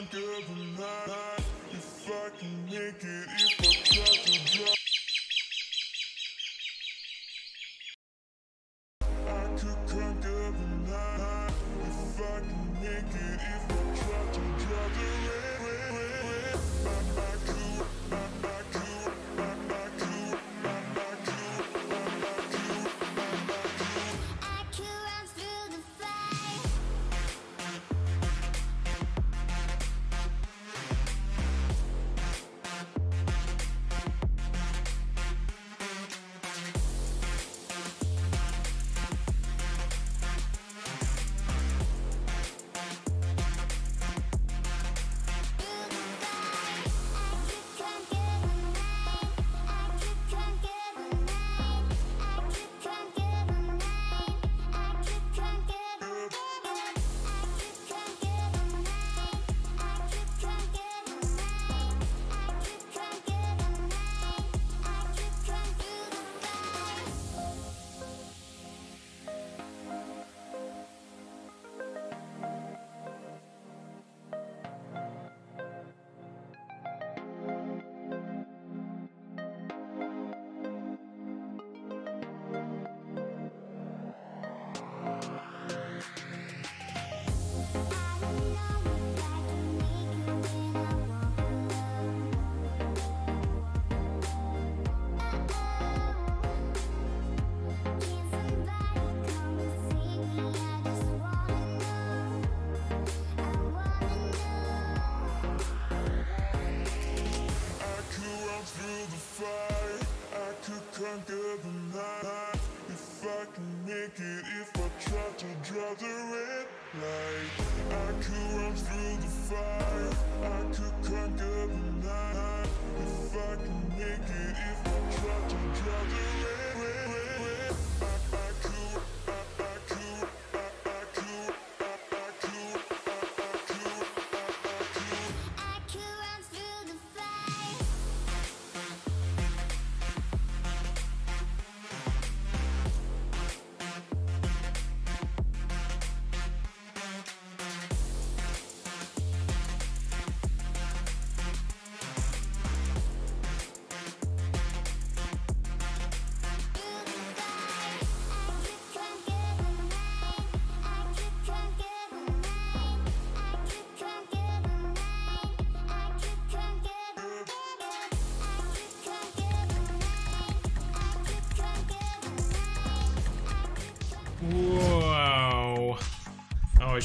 conquer the night if I can make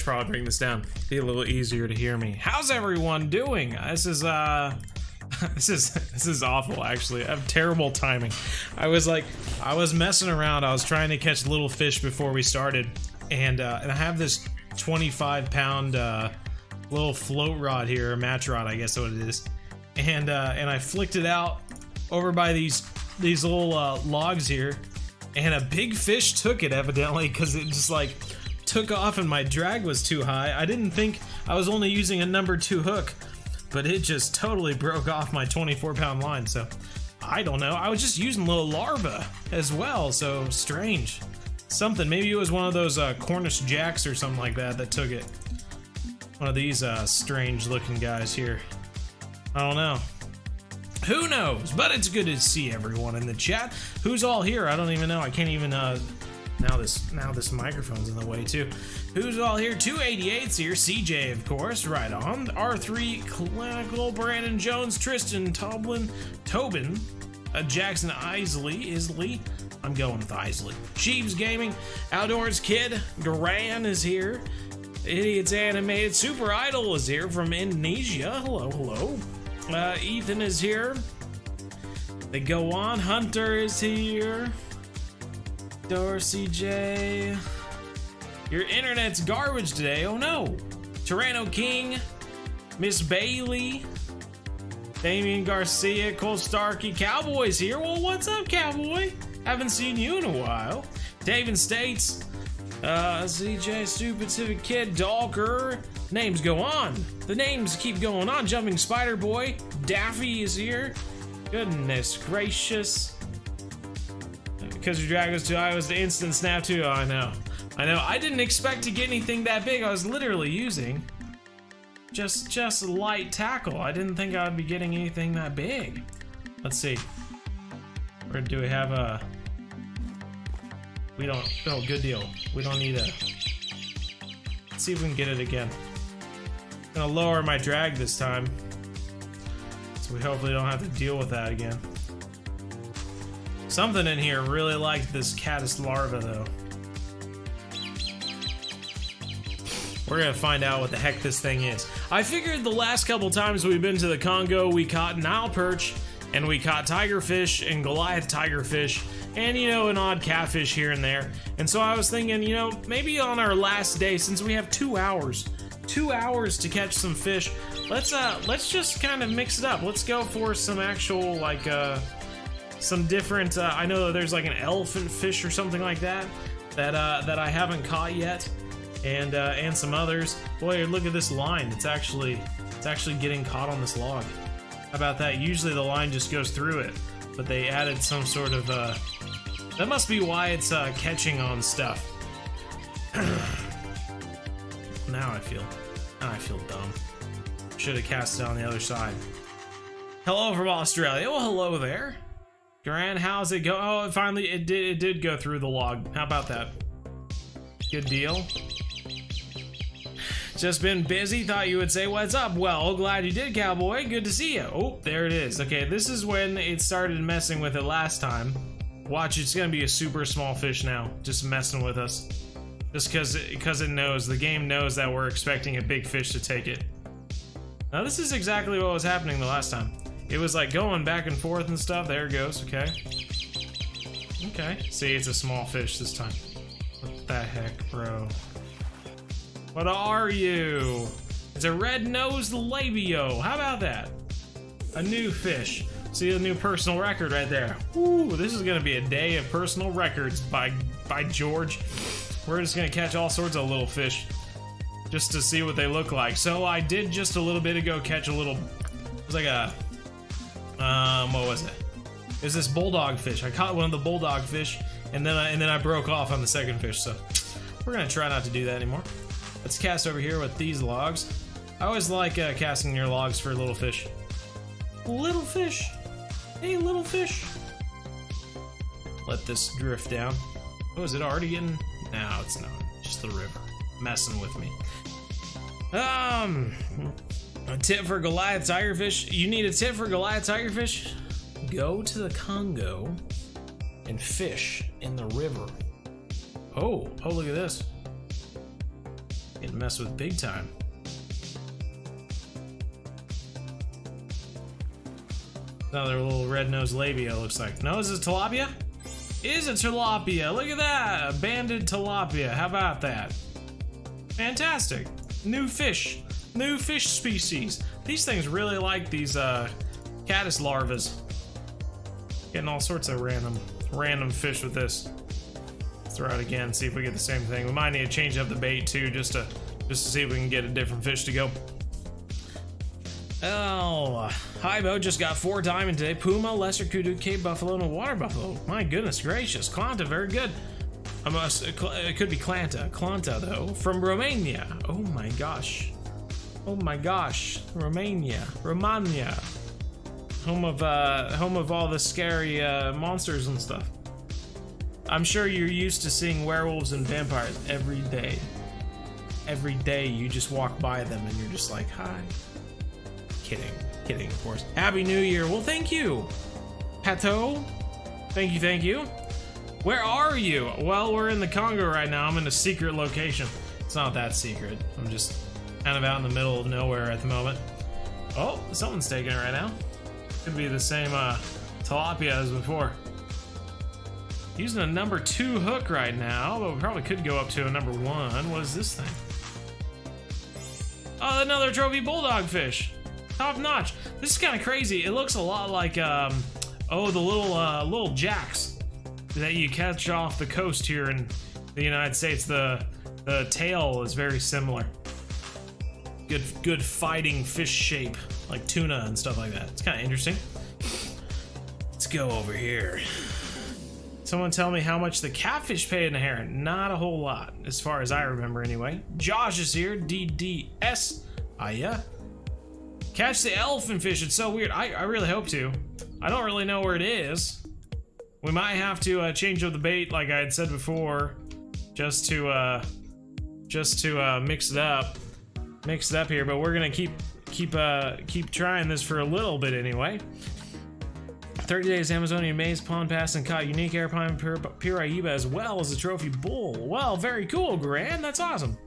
probably bring this down. Be a little easier to hear me. How's everyone doing? This is uh this is this is awful actually. I have terrible timing. I was like I was messing around. I was trying to catch little fish before we started. And uh and I have this 25 pound uh little float rod here, a match rod, I guess what it is. And uh and I flicked it out over by these these little uh, logs here and a big fish took it evidently because it just like took off and my drag was too high. I didn't think I was only using a number two hook, but it just totally broke off my 24 pound line. So I don't know. I was just using little larva as well. So strange. Something. Maybe it was one of those uh, Cornish jacks or something like that that took it. One of these uh, strange looking guys here. I don't know. Who knows? But it's good to see everyone in the chat. Who's all here? I don't even know. I can't even uh now this now this microphone's in the way too. Who's all here? 288's here. CJ, of course, right on. R3 Clinical, Brandon Jones, Tristan Toblin, Tobin, uh, Jackson Isley, Isley. I'm going with Isley. Sheeves Gaming, Outdoors Kid, Garan is here. Idiots Animated, Super Idol is here from Indonesia. Hello, hello. Uh, Ethan is here. They go on. Hunter is here. Dorsey J. Your internet's garbage today. Oh no. Tyranno King. Miss Bailey. Damian Garcia. Cole Starkey. Cowboy's here. Well, what's up, Cowboy? Haven't seen you in a while. David States. Uh, CJ, Stupid Civic Kid, Dalker. Names go on. The names keep going on. Jumping Spider Boy. Daffy is here. Goodness gracious. Because your drag was too high, was the instant snap too. Oh, I know. I know. I didn't expect to get anything that big. I was literally using just just light tackle. I didn't think I'd be getting anything that big. Let's see. Where do we have a? We don't. Oh, good deal. We don't need a. Let's see if we can get it again. Gonna lower my drag this time, so we hopefully don't have to deal with that again. Something in here really liked this caddis larva though. We're gonna find out what the heck this thing is. I figured the last couple times we've been to the Congo, we caught Nile perch, and we caught tigerfish and Goliath tigerfish, and you know, an odd catfish here and there. And so I was thinking, you know, maybe on our last day, since we have two hours, two hours to catch some fish, let's uh let's just kind of mix it up. Let's go for some actual like uh some different uh, I know there's like an elephant fish or something like that that uh that I haven't caught yet and uh, and some others. Boy, look at this line. It's actually it's actually getting caught on this log. How about that? Usually the line just goes through it, but they added some sort of uh, that must be why it's uh, catching on stuff. now I feel now I feel dumb. Should have cast it on the other side. Hello from Australia. Well, hello there. Grant, how's it go? Oh, it finally it did it did go through the log. How about that? Good deal. Just been busy. Thought you would say what's up. Well, glad you did, cowboy. Good to see you. Oh, there it is. Okay, this is when it started messing with it last time. Watch, it's gonna be a super small fish now, just messing with us. Just because because it knows the game knows that we're expecting a big fish to take it. Now this is exactly what was happening the last time. It was like going back and forth and stuff. There it goes. Okay. Okay. See, it's a small fish this time. What the heck, bro? What are you? It's a red-nosed labeo. How about that? A new fish. See a new personal record right there. Ooh, this is gonna be a day of personal records by by George. We're just gonna catch all sorts of little fish just to see what they look like. So I did just a little bit ago catch a little. It was like a um, what was it? It was this bulldog fish. I caught one of the bulldog fish, and then I, and then I broke off on the second fish. So we're gonna try not to do that anymore. Let's cast over here with these logs. I always like uh, casting near logs for little fish. Little fish. Hey, little fish. Let this drift down. Oh, is it already getting? No, it's not. Just the river messing with me. Um, a tip for Goliath tigerfish. You need a tip for Goliath tigerfish? Go to the Congo and fish in the river. Oh, oh, look at this. Getting messed with big time. Another little red-nosed labia looks like. No, is it tilapia? Is it tilapia? Look at that! A banded tilapia. How about that? Fantastic. New fish. New fish species. These things really like these uh, caddis larvas. Getting all sorts of random random fish with this. Throw it again, see if we get the same thing. We might need to change up the bait too, just to just to see if we can get a different fish to go. Oh, Bo just got four diamond today. Puma, Lesser Kudu, Cape Buffalo, and a Water Buffalo. My goodness gracious. Klanta, very good. I must, it could be Klanta. Klanta, though, from Romania. Oh my gosh. Oh my gosh. Romania. Romania. Home of, uh, home of all the scary, uh, monsters and stuff. I'm sure you're used to seeing werewolves and vampires every day. Every day you just walk by them and you're just like, hi. Kidding. Kidding, of course. Happy New Year. Well, thank you. Pato. Thank you, thank you. Where are you? Well, we're in the Congo right now. I'm in a secret location. It's not that secret. I'm just kind of out in the middle of nowhere at the moment. Oh, someone's taking it right now. Could be the same uh, tilapia as before. Using a number two hook right now, but we probably could go up to a number one. What is this thing? Oh, another trophy bulldog fish. Top notch. This is kind of crazy. It looks a lot like, um, oh, the little, uh, little jacks that you catch off the coast here in the United States. The, the tail is very similar. Good, good fighting fish shape, like tuna and stuff like that. It's kind of interesting. Let's go over here. Someone tell me how much the catfish pay in a heron. Not a whole lot, as far as I remember anyway. Josh is here, DDS yeah. Catch the elephant fish. It's so weird. I, I really hope to. I don't really know where it is. We might have to uh, change up the bait, like I had said before, just to uh, just to uh, mix it up, mix it up here. But we're gonna keep keep uh, keep trying this for a little bit anyway. 30 days Amazonian Maze Pond Pass and caught unique airpine pir- Piraiba as well as a trophy bull. Well, very cool, Grand. That's awesome.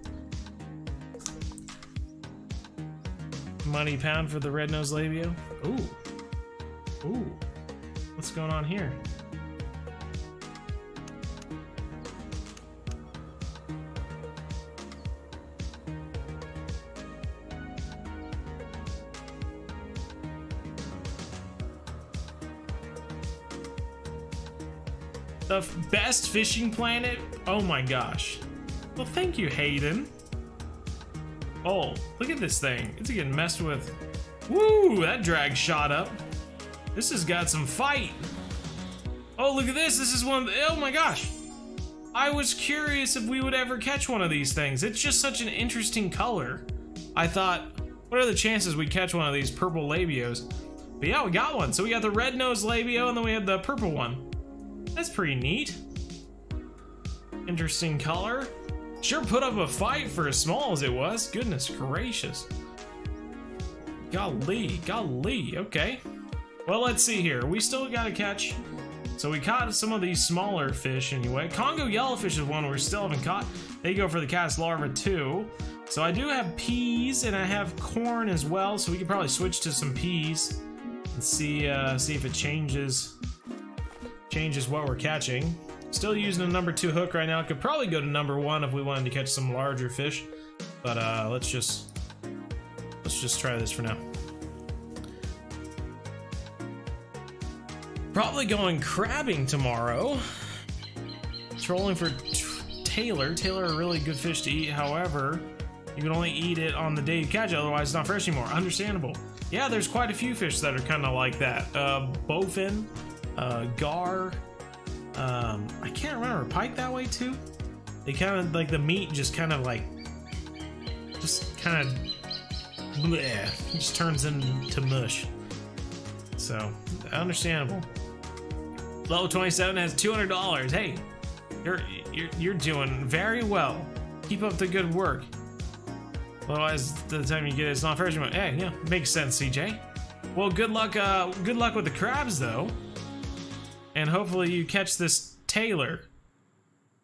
Money pound for the red nose labeo. Ooh. Ooh. What's going on here? The best fishing planet? Oh my gosh. Well, thank you, Hayden. Oh, look at this thing. It's getting messed with. Woo, that drag shot up. This has got some fight. Oh, look at this. This is one the, oh my gosh. I was curious if we would ever catch one of these things. It's just such an interesting color. I thought, what are the chances we catch one of these purple labeos? But yeah, we got one. So we got the red nose labeo and then we had the purple one. That's pretty neat. Interesting color. Sure put up a fight for as small as it was. Goodness gracious. Golly, golly, okay. Well, let's see here. We still gotta catch. So we caught some of these smaller fish anyway. Congo yellowfish is one we still haven't caught. They go for the caddis larva too. So I do have peas and I have corn as well. So we could probably switch to some peas and see uh, see if it changes changes what we're catching. Still using a number two hook right now. Could probably go to number one if we wanted to catch some larger fish. But uh, let's just let's just try this for now. Probably going crabbing tomorrow. Trolling for tailor. tailor, a really good fish to eat. However, you can only eat it on the day you catch it, otherwise it's not fresh anymore. Understandable. Yeah, there's quite a few fish that are kind of like that. Uh, bowfin, uh, gar. Um, I can't remember pike that way too. They kind of like the meat just kind of like, just kind of, bleh, just turns into mush. So understandable. Level 27 has $200. Hey, you're you're you're doing very well. Keep up the good work. Otherwise, the time you get it, it's not anymore. Hey, yeah, makes sense, CJ. Well, good luck. Uh, good luck with the crabs, though. And hopefully, you catch this tailor.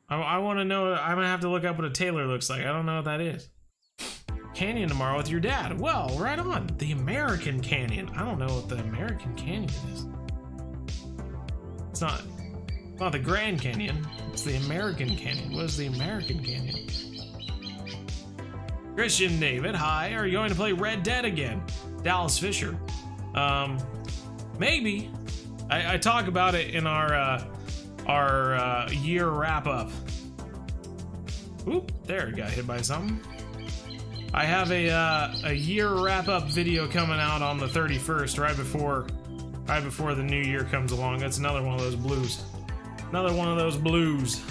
I, I want to know. I'm gonna have to look up what a tailor looks like. I don't know what that is. Canyon tomorrow with your dad. Well, right on. The American Canyon. I don't know what the American Canyon is. It's not. It's not the Grand Canyon. It's the American Canyon. What is the American Canyon? Christian David, hi. Are you going to play Red Dead again? Dallas Fisher. Um, maybe. I, I talk about it in our uh, our uh, year wrap up. Oop, there, got hit by something. I have a uh, a year wrap up video coming out on the 31st, right before right before the new year comes along. That's another one of those blues. Another one of those blues.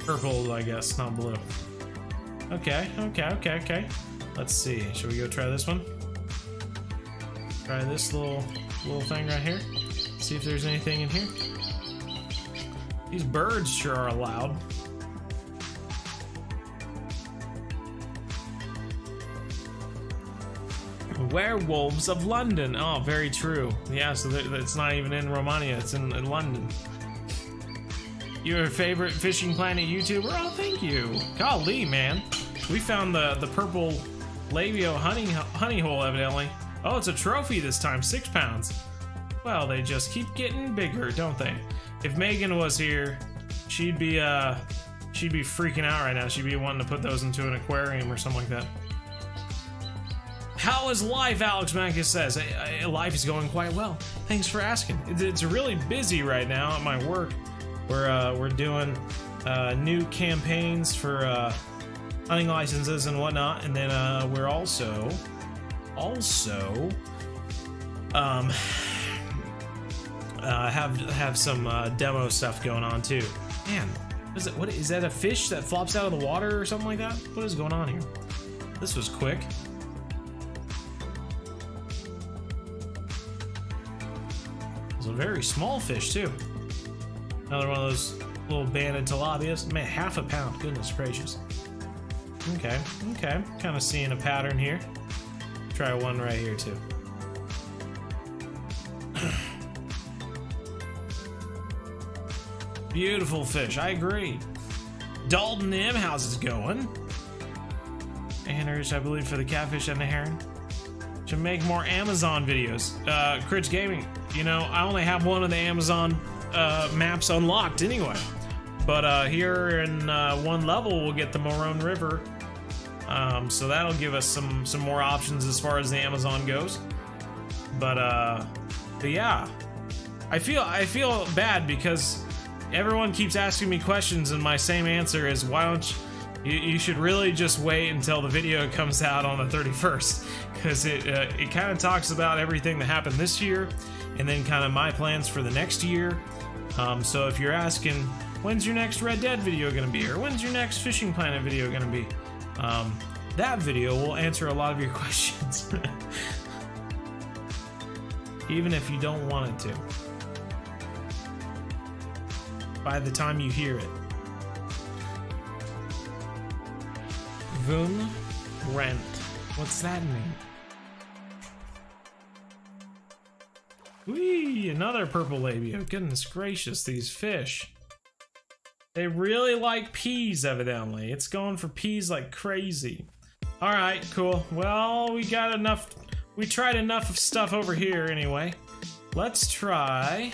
Purple, I guess, not blue. Okay, okay, okay, okay. Let's see. Should we go try this one? Try this little little thing right here. See if there's anything in here. These birds sure are loud. Werewolves of London. Oh, very true. Yeah, so it's not even in Romania, it's in, in London. Your favorite fishing planet YouTuber? Oh, thank you. Golly, man. We found the, the purple labeo honey, honey hole, evidently. Oh, it's a trophy this time, six pounds. Well, they just keep getting bigger, don't they? If Megan was here, she'd be, uh, she'd be freaking out right now. She'd be wanting to put those into an aquarium or something like that. How is life? Alex Mancus says. "Uh, uh, Life is going quite well. Thanks for asking. It's, it's really busy right now at my work. We're uh, we're doing uh, new campaigns for uh, hunting licenses and whatnot, and then uh, we're also also um, uh, have have some uh, demo stuff going on too. Man, what is it? What is that? A fish that flops out of the water or something like that? What is going on here? This was quick. It's a very small fish too. Another one of those little banded tilapias. Man, half a pound. Goodness gracious. Okay, okay. Kind of seeing a pattern here. Try one right here too. Beautiful fish, I agree. Dalton M, how's it going? Anners, I believe, for the catfish and the heron. Should make more Amazon videos. Uh, Critch Gaming, you know, I only have one of the Amazon uh, maps unlocked anyway. But uh, here in uh, one level, we'll get the Marañón River. Um, so that'll give us some some more options as far as the Amazon goes. But uh, but yeah, I feel I feel bad because everyone keeps asking me questions, and my same answer is, why don't you, you, you should really just wait until the video comes out on the 31st, because it, uh, it kind of talks about everything that happened this year, and then kind of my plans for the next year. Um, so if you're asking, when's your next Red Dead video going to be, or when's your next Fishing Planet video going to be, um, that video will answer a lot of your questions. Even if you don't want it to by the time you hear it. Vun Rent. What's that mean? Whee! Another purple labia. Goodness gracious, these fish. They really like peas, evidently. It's going for peas like crazy. Alright, cool. Well, we got enough. We tried enough of stuff over here anyway. Let's try.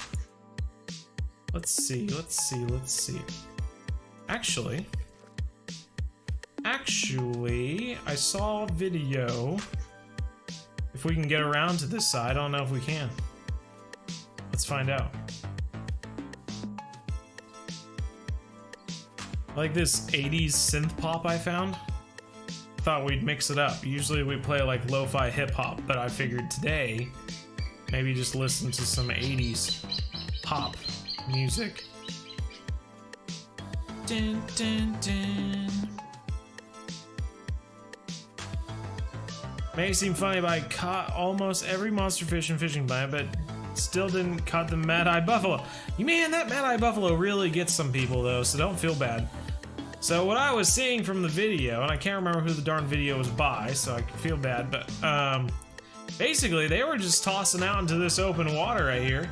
Let's see, let's see, let's see. Actually, actually, I saw a video. If we can get around to this side, I don't know if we can. Let's find out. Like this 80s synth pop I found. Thought we'd mix it up. Usually we play like lo-fi hip hop, but I figured today maybe just listen to some 80s pop music. Dun, dun, dun. May seem funny, but I caught almost every monster fish in Fishing Planet, but still didn't caught the Mad Eye Buffalo. You man, that Mad Eye Buffalo really gets some people though, so don't feel bad. So what I was seeing from the video, and I can't remember who the darn video was by, so I feel bad, but um, basically they were just tossing out into this open water right here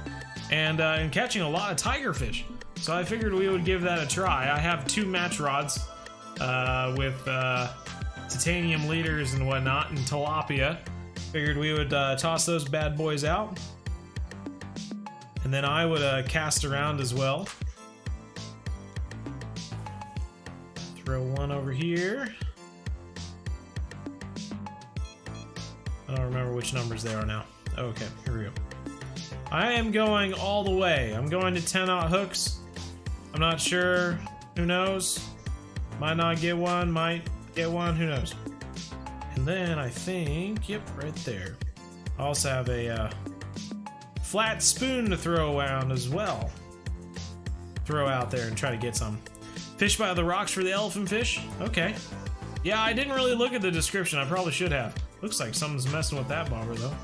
and, uh, and catching a lot of tiger fish. So I figured we would give that a try. I have two match rods uh, with uh, titanium leaders and whatnot and tilapia. Figured we would uh, toss those bad boys out. And then I would uh, cast around as well. Throw one over here. I don't remember which numbers they are now. Okay, here we go. I am going all the way. I'm going to 10 out hooks. I'm not sure. Who knows? Might not get one, might get one, who knows? And then I think, yep, right there. I also have a uh, flat spoon to throw around as well. Throw out there and try to get some. Fish by the rocks for the elephant fish? Okay. Yeah, I didn't really look at the description. I probably should have. Looks like someone's messing with that bobber though.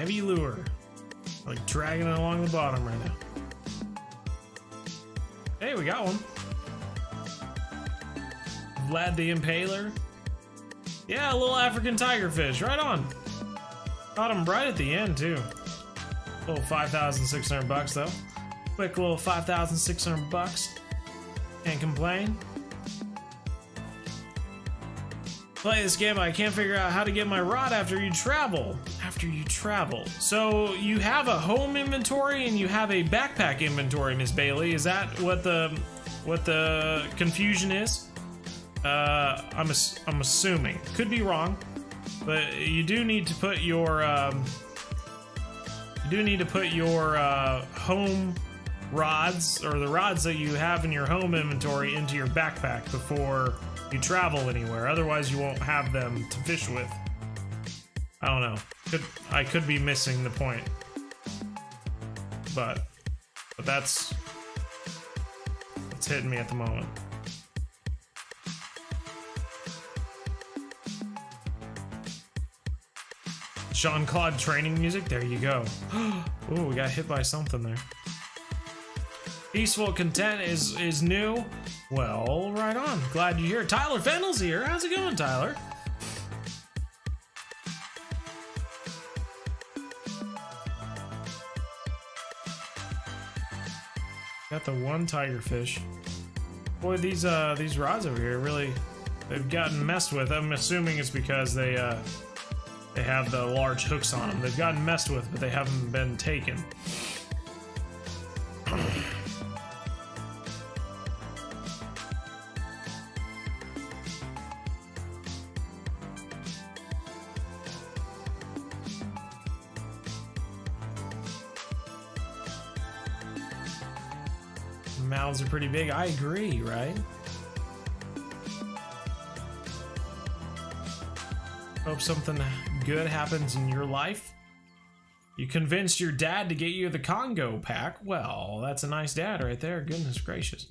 Heavy lure. Like dragging it along the bottom right now. Hey, we got one. Vlad the Impaler. Yeah, a little African tiger fish. Right on. Got him right at the end, too. Little 5,600 bucks, though. Quick little 5,600 bucks. Can't complain. Play this game, I can't figure out how to get my rod after you travel. After you travel. So you have a home inventory and you have a backpack inventory, Miss Bailey. Is that what the what the confusion is? Uh, I'm I'm assuming. Could be wrong, but you do need to put your um, you do need to put your uh, home rods or the rods that you have in your home inventory into your backpack before you travel anywhere. Otherwise, you won't have them to fish with. I don't know. Could I could be missing the point, but but that's It's hitting me at the moment. Jean Claude training music. There you go. oh, we got hit by something there. Peaceful content is is new. Well, right on. Glad you're here. Tyler Fennell's here. How's it going, Tyler? Got the one tiger fish. Boy, these uh these rods over here really they've gotten messed with. I'm assuming it's because they uh they have the large hooks on them. They've gotten messed with, but they haven't been taken. Are pretty big. I agree, right? Hope something good happens in your life. You convinced your dad to get you the Congo pack. Well, that's a nice dad right there. Goodness gracious.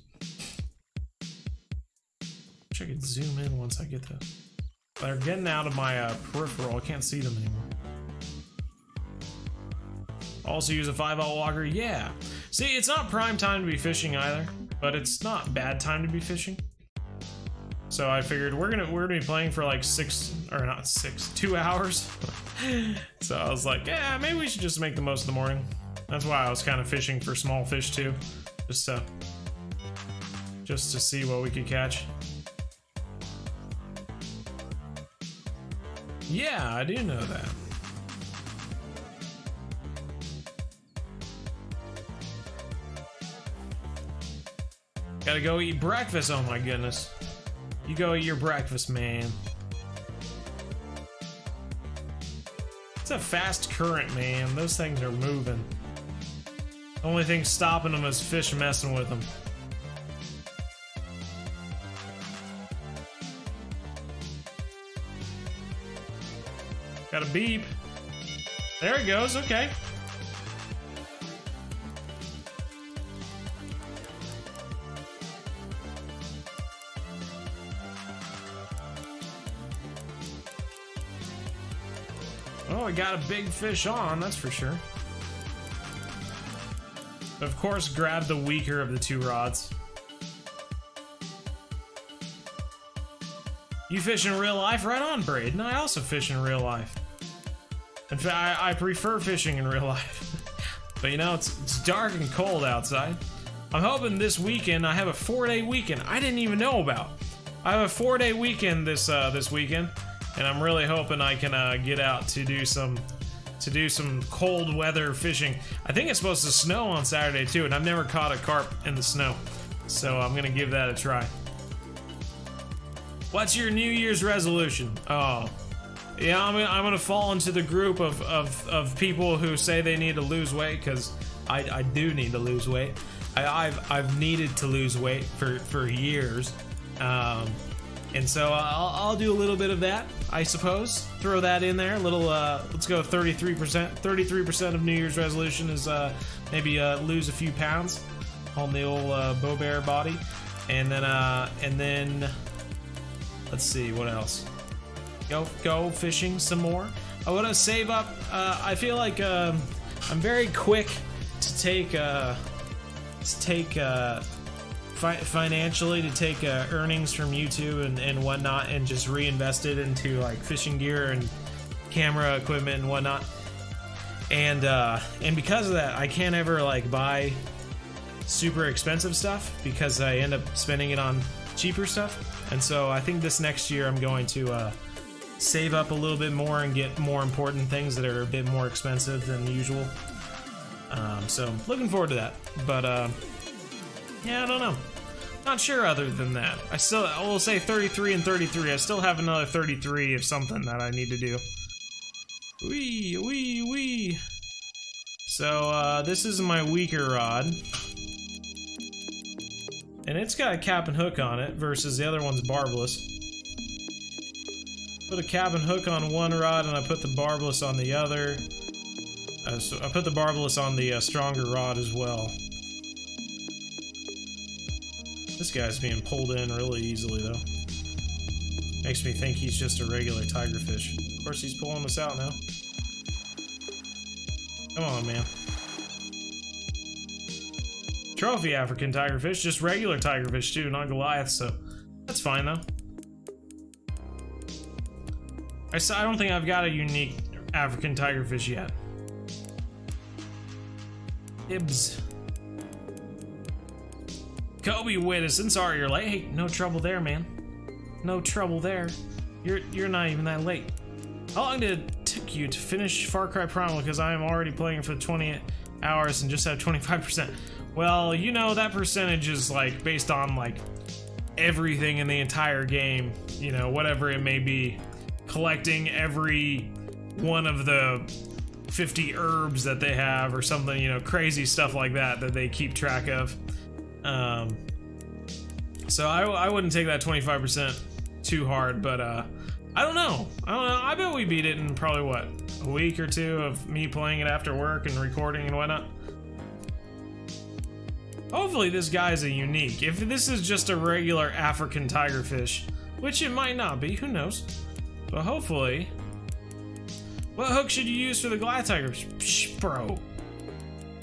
Wish I could zoom in once I get to. They're getting out of my uh, peripheral. I can't see them anymore. Also use a 5 out walker. Yeah. See, it's not prime time to be fishing either, but it's not bad time to be fishing. So I figured we're gonna we're gonna be playing for like six or not six, two hours. so I was like, yeah, maybe we should just make the most of the morning. That's why I was kind of fishing for small fish too, just to just to see what we could catch. Yeah, I do know that. Gotta go eat breakfast. Oh my goodness. You go eat your breakfast, man. It's a fast current, man. Those things are moving. The only thing stopping them is fish messing with them. Got a beep. There it goes, okay. Oh, I got a big fish on, that's for sure. Of course, grab the weaker of the two rods. You fish in real life? Right on, Braden. I also fish in real life. In fact, I, I prefer fishing in real life. but you know, it's, it's dark and cold outside. I'm hoping this weekend, I have a four-day weekend I didn't even know about. I have a four-day weekend this uh, this weekend, and I'm really hoping I can uh, get out to do some to do some cold weather fishing. I think it's supposed to snow on Saturday too, and I've never caught a carp in the snow, so I'm gonna give that a try. What's your New Year's resolution? Oh, yeah, I'm I'm gonna fall into the group of, of, of people who say they need to lose weight because I, I do need to lose weight. I, I've I've needed to lose weight for for years, um, and so I'll, I'll do a little bit of that, I suppose. Throw that in there. A little. Uh, let's go 33%. 33% of New Year's resolution is uh, maybe uh, lose a few pounds on the old uh, Bear body, and then uh, and then let's see what else. Go go fishing some more. I want to save up. Uh, I feel like um, I'm very quick to take uh, to take uh, fi- financially to take uh, earnings from YouTube and, and whatnot and just reinvest it into like fishing gear and camera equipment and whatnot. And uh, and because of that, I can't ever like buy super expensive stuff because I end up spending it on cheaper stuff. And so I think this next year I'm going to uh, save up a little bit more and get more important things that are a bit more expensive than usual. Um, so looking forward to that. But uh, yeah, I don't know. Not sure other than that. I still I will say 33 and 33. I still have another 33 of something that I need to do. Wee wee wee. So uh, this is my weaker rod. And it's got a cap and hook on it versus the other one's barbless. Put a cap and hook on one rod and I put the barbless on the other. Uh, so I put the barbless on the uh, stronger rod as well. This guy's being pulled in really easily, though. Makes me think he's just a regular tigerfish. Of course, he's pulling us out now. Come on, man. Trophy African tigerfish, just regular tigerfish too, not Goliath, so that's fine though. I, I don't think I've got a unique African tigerfish yet. Ibs. Kobe Widdison, sorry you're late. Hey, no trouble there, man. No trouble there. You're you're not even that late. How long did it take you to finish Far Cry Primal? Because I am already playing for 20 hours and just have 25%. Well, you know that percentage is like based on like everything in the entire game. You know, whatever it may be, collecting every one of the 50 herbs that they have or something. You know, crazy stuff like that that they keep track of. Um, so I, I wouldn't take that 25% too hard, but uh, I don't know. I don't know. I bet we beat it in probably what a week or two of me playing it after work and recording and whatnot. Hopefully, this guy is a unique. If this is just a regular African tigerfish, which it might not be, who knows? But hopefully, what hook should you use for the Goliath tiger, Psh, bro?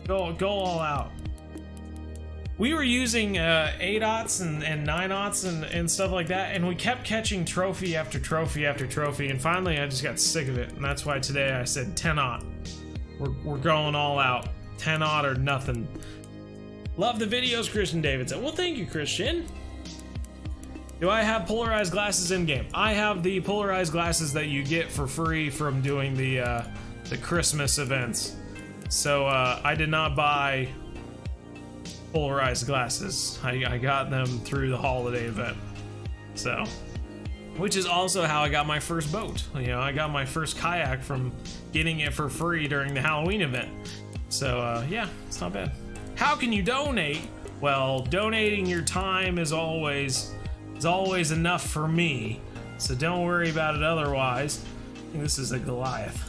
Go go all out. We were using uh, 8 aughts and, and 9 aughts and, and stuff like that, and we kept catching trophy after trophy after trophy, and finally I just got sick of it, and that's why today I said 10 aught. We're, we're going all out. 10 aught or nothing. Love the videos, Christian Davidson. Well, thank you, Christian. Do I have polarized glasses in game? I have the polarized glasses that you get for free from doing the uh, the Christmas events. So uh, I did not buy polarized glasses. I, I got them through the holiday event. So, which is also how I got my first boat. You know, I got my first kayak from getting it for free during the Halloween event. So uh, yeah, it's not bad. How can you donate? Well, donating your time is always is always enough for me. So don't worry about it otherwise. This is a Goliath.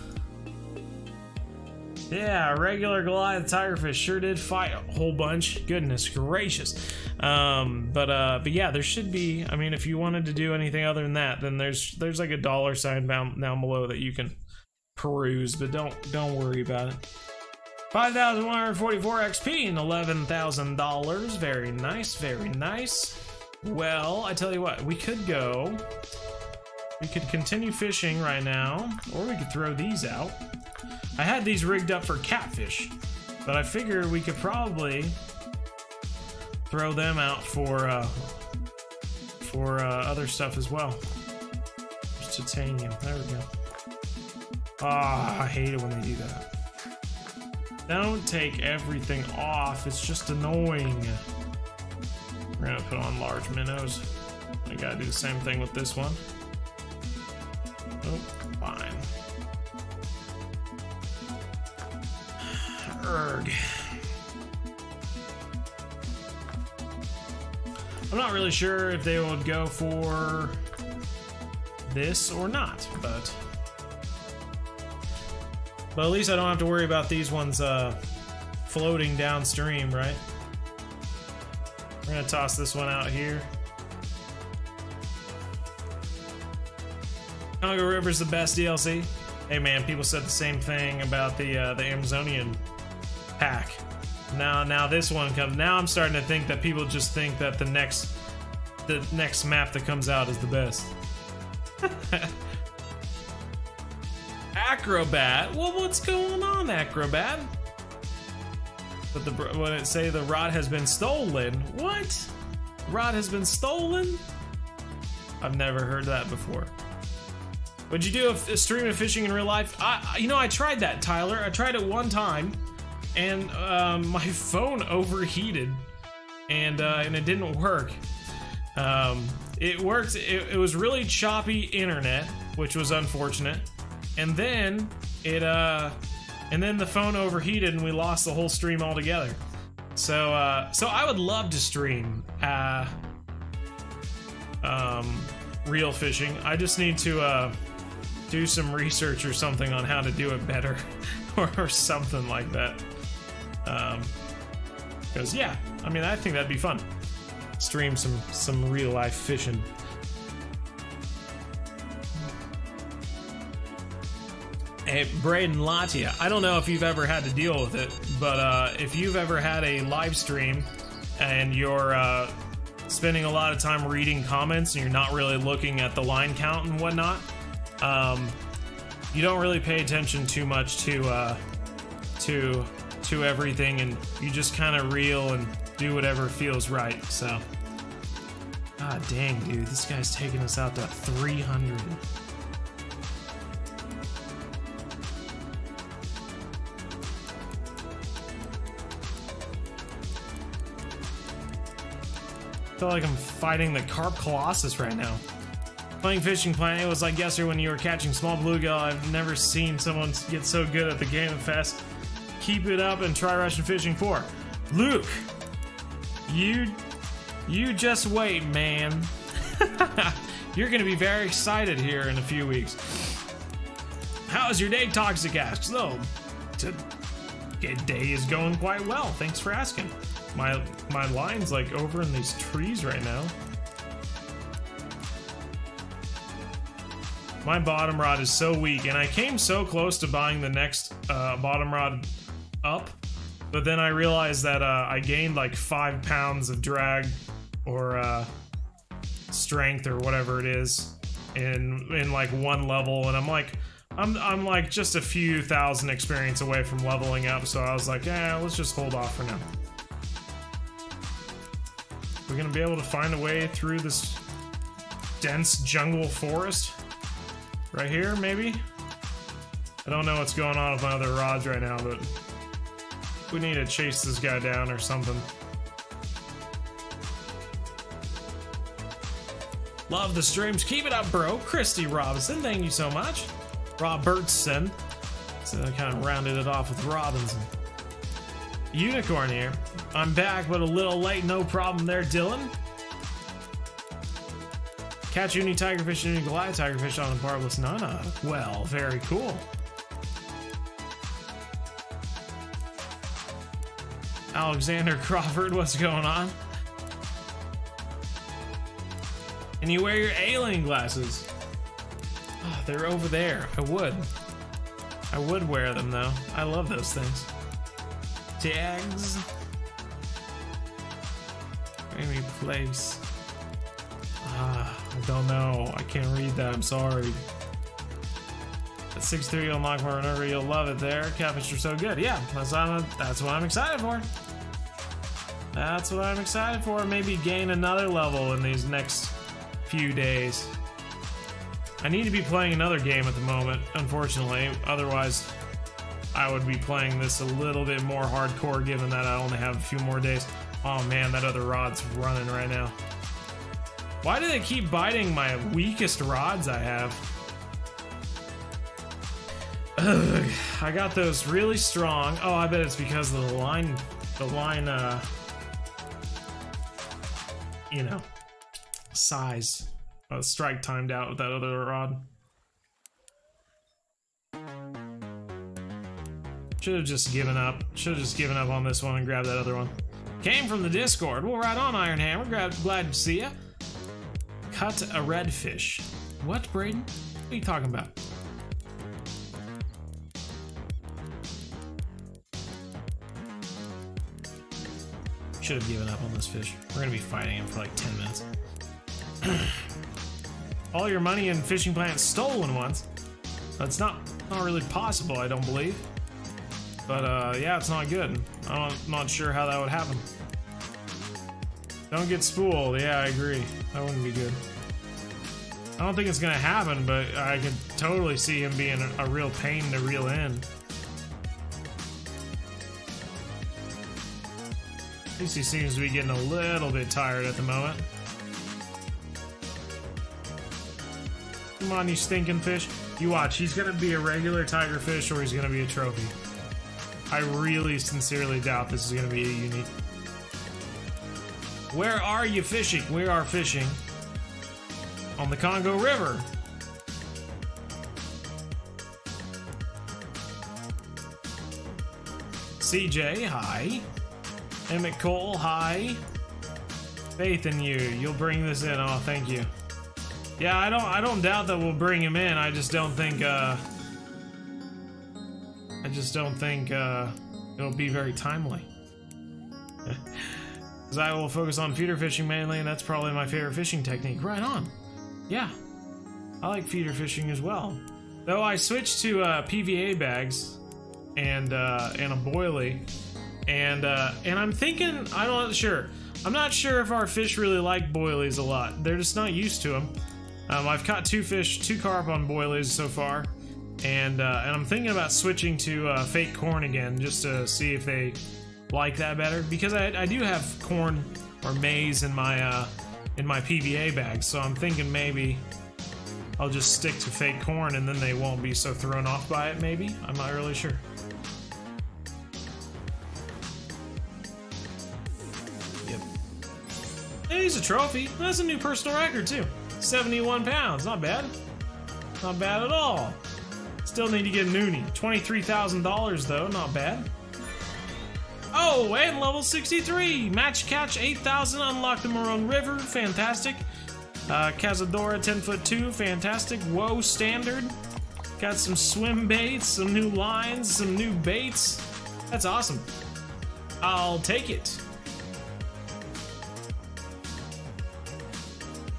Yeah, regular Goliath tigerfish sure did fight a whole bunch. Goodness gracious. Um, but uh, but yeah, there should be. I mean, if you wanted to do anything other than that, then there's there's like a dollar sign down down below that you can peruse. But don't don't worry about it. 5,144 XP and $11,000. Very nice, very nice. Well, I tell you what, we could go. We could continue fishing right now, or we could throw these out. I had these rigged up for catfish, but I figured we could probably throw them out for uh, for uh, other stuff as well. Titanium. There we go. Ah, I hate it when they do that. Don't take everything off. It's just annoying. We're gonna put on large minnows. I gotta do the same thing with this one. Oh, fine. Erg. I'm not really sure if they would go for this or not, but but at least I don't have to worry about these ones uh, floating downstream, right? We're gonna toss this one out here. Congo River's the best DLC. Hey man, people said the same thing about the uh, the Amazonian pack. Now, now this one comes. Now I'm starting to think that people just think that the next the next map that comes out is the best. Acrobat. Well, what's going on, Acrobat? But the when it say the rod has been stolen, what? Rod has been stolen? I've never heard that before. Would you do a, a stream of fishing in real life? I, you know, I tried that, Tyler. I tried it one time, and um, my phone overheated, and uh, and it didn't work. Um, it worked. It, it was really choppy internet, which was unfortunate. And then it uh, and then the phone overheated, and we lost the whole stream altogether. So uh, so I would love to stream uh, um, real fishing. I just need to uh, do some research or something on how to do it better, or, or something like that. Um, because yeah, I mean, I think that'd be fun. stream some some real life fishing. Hey, Braden Latia, I don't know if you've ever had to deal with it, but uh, if you've ever had a live stream and you're uh, spending a lot of time reading comments and you're not really looking at the line count and whatnot, um, you don't really pay attention too much to uh, to to everything, and you just kind of reel and do whatever feels right. So, god dang, dude, this guy's taking us out to 300. I feel like I'm fighting the Carp Colossus right now. Playing Fishing Planet, it was like yesterday when you were catching small bluegill. I've never seen someone get so good at the Game of Fest. Keep it up and try Russian Fishing 4. Luke, you, you just wait, man. You're gonna be very excited here in a few weeks. How's your day, Toxic asks? Oh, t- day is going quite well. Thanks for asking. My my line's like over in these trees right now. My bottom rod is so weak, and I came so close to buying the next uh, bottom rod up, but then I realized that uh, I gained like five pounds of drag or uh, strength or whatever it is in in like one level, and I'm like. I'm, I'm like just a few thousand experience away from leveling up, so I was like, yeah, let's just hold off for now. We're gonna be able to find a way through this dense jungle forest right here, maybe? I don't know what's going on with my other rods right now, but we need to chase this guy down or something. Love the streams. Keep it up, bro. Christy Robinson, thank you so much. Robertson. So I kind of rounded it off with Robinson. Unicorn here. I'm back, but a little late. No problem there, Dylan. Catch uni tigerfish and uni Goliath tigerfish on a barbless nana. Well, very cool. Alexander Crawford, what's going on? And you wear your alien glasses. Oh, they're over there. I would. I would wear them though. I love those things. Tags. Any place. Ah, I don't know. I can't read that. I'm sorry. At 6-3 you'll unlock more whenever you'll love it there. Catfish are so good. Yeah, that's I'm, that's what I'm excited for. That's what I'm excited for. Maybe gain another level in these next few days. I need to be playing another game at the moment, unfortunately. Otherwise, I would be playing this a little bit more hardcore given that I only have a few more days. Oh man, that other rod's running right now. Why do they keep biting my weakest rods I have? Ugh, I got those really strong. Oh, I bet it's because of the line, the line, uh, you know, size. Uh, strike timed out with that other rod. Should have just given up. Should have just given up on this one and grabbed that other one. Came from the Discord. Well, right on, Iron Hammer. Glad, glad to see ya. Cut a redfish. What, Braden? What are you talking about? Should have given up on this fish. We're gonna be fighting him for like 10 minutes. All your money and Fishing Planet stolen once. That's not not really possible, I don't believe. But uh, yeah, it's not good. I'm not sure how that would happen. Don't get spooled. Yeah, I agree. That wouldn't be good. I don't think it's gonna happen, but I could totally see him being a real pain to reel in. He seems to be getting a little bit tired at the moment. Come on, you stinking fish. You watch, he's gonna be a regular tiger fish or he's gonna be a trophy. I really sincerely doubt this is gonna be a unique. Where are you fishing? We are fishing on the Congo River. CJ, hi. Emmett Cole, hi. Faith in you. You'll bring this in. Oh, thank you. Yeah, I don't I don't doubt that we'll bring him in. I just don't think uh I just don't think uh it'll be very timely. Cuz I will focus on feeder fishing mainly and that's probably my favorite fishing technique. Right on. Yeah. I like feeder fishing as well. Though I switched to uh, PVA bags and uh, and a boilie, and uh, and I'm thinking I'm not sure. I'm not sure if our fish really like boilies a lot. They're just not used to them. Um, I've caught two fish, two carp on boilies so far, and uh, and I'm thinking about switching to uh, fake corn again just to see if they like that better because I, I do have corn or maize in my uh, in my PVA bag, so I'm thinking maybe I'll just stick to fake corn and then they won't be so thrown off by it, maybe? I'm not really sure. He's a trophy. That's a new personal record, too. 71 pounds. Not bad. Not bad at all. Still need to get Noonie. $23,000, though. Not bad. Oh, and level 63. Match catch 8,000. Unlock the Marañón River. Fantastic. Uh, Cazadora 10 foot 2, fantastic. Whoa, standard. Got some swim baits, some new lines, some new baits. That's awesome. I'll take it.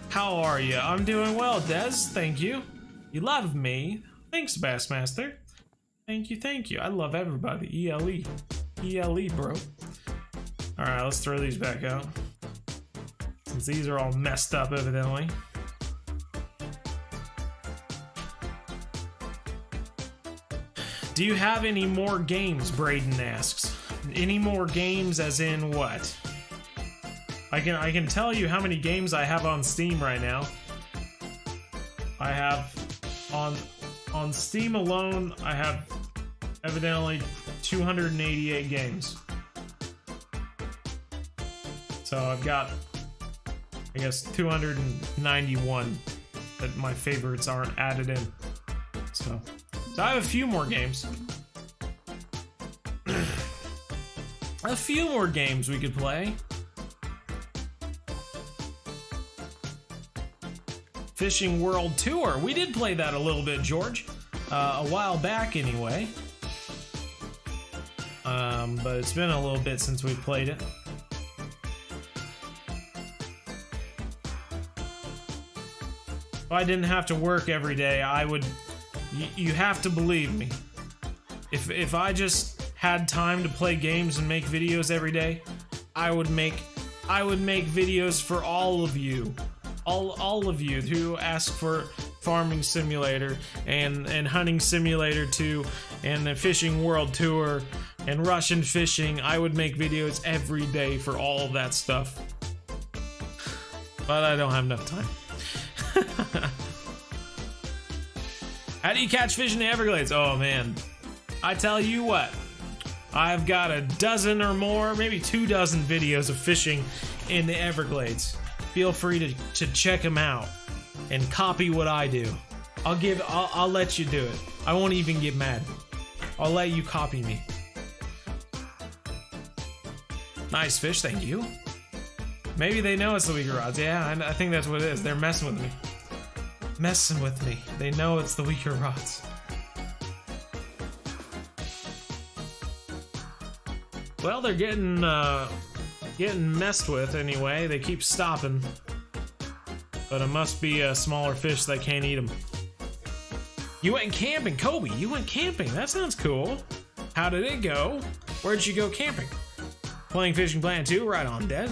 How are you? I'm doing well, Des. Thank you. You love me. Thanks, Bassmaster. Thank you, thank you. I love everybody. ELE. ELE, bro. Alright, let's throw these back out. Since these are all messed up, evidently. Do you have any more games? Braden asks. Any more games as in what? I can I can tell you how many games I have on Steam right now. I have on on Steam alone I have evidently 288 games. So I've got I guess 291 that my favorites aren't added in. So, so I have a few more games. a few more games we could play. Fishing World Tour. We did play that a little bit, George. Uh, a while back, anyway. Um, but it's been a little bit since we played it. If I didn't have to work every day, I would. You have to believe me. If if I just had time to play games and make videos every day, I would make I would make videos for all of you, all all of you who ask for farming simulator and and hunting simulator 2 and the fishing world tour and Russian fishing. I would make videos every day for all of that stuff. But I don't have enough time. How do you catch fish in the Everglades? Oh man, I tell you what, I've got a dozen or more, maybe two dozen videos of fishing in the Everglades. Feel free to, to check them out and copy what I do. I'll give, I'll, I'll let you do it. I won't even get mad. I'll let you copy me. Nice fish, thank you. Maybe they know it's the weaker rods. Yeah, I, I think that's what it is. They're messing with me. Messing with me. They know it's the weaker rods. Well, they're getting uh, getting messed with anyway. They keep stopping, but it must be a smaller fish that can't eat them. You went camping, Kobe. You went camping. That sounds cool. How did it go? Where'd you go camping? Playing Fishing Plan 2? Right on, Des.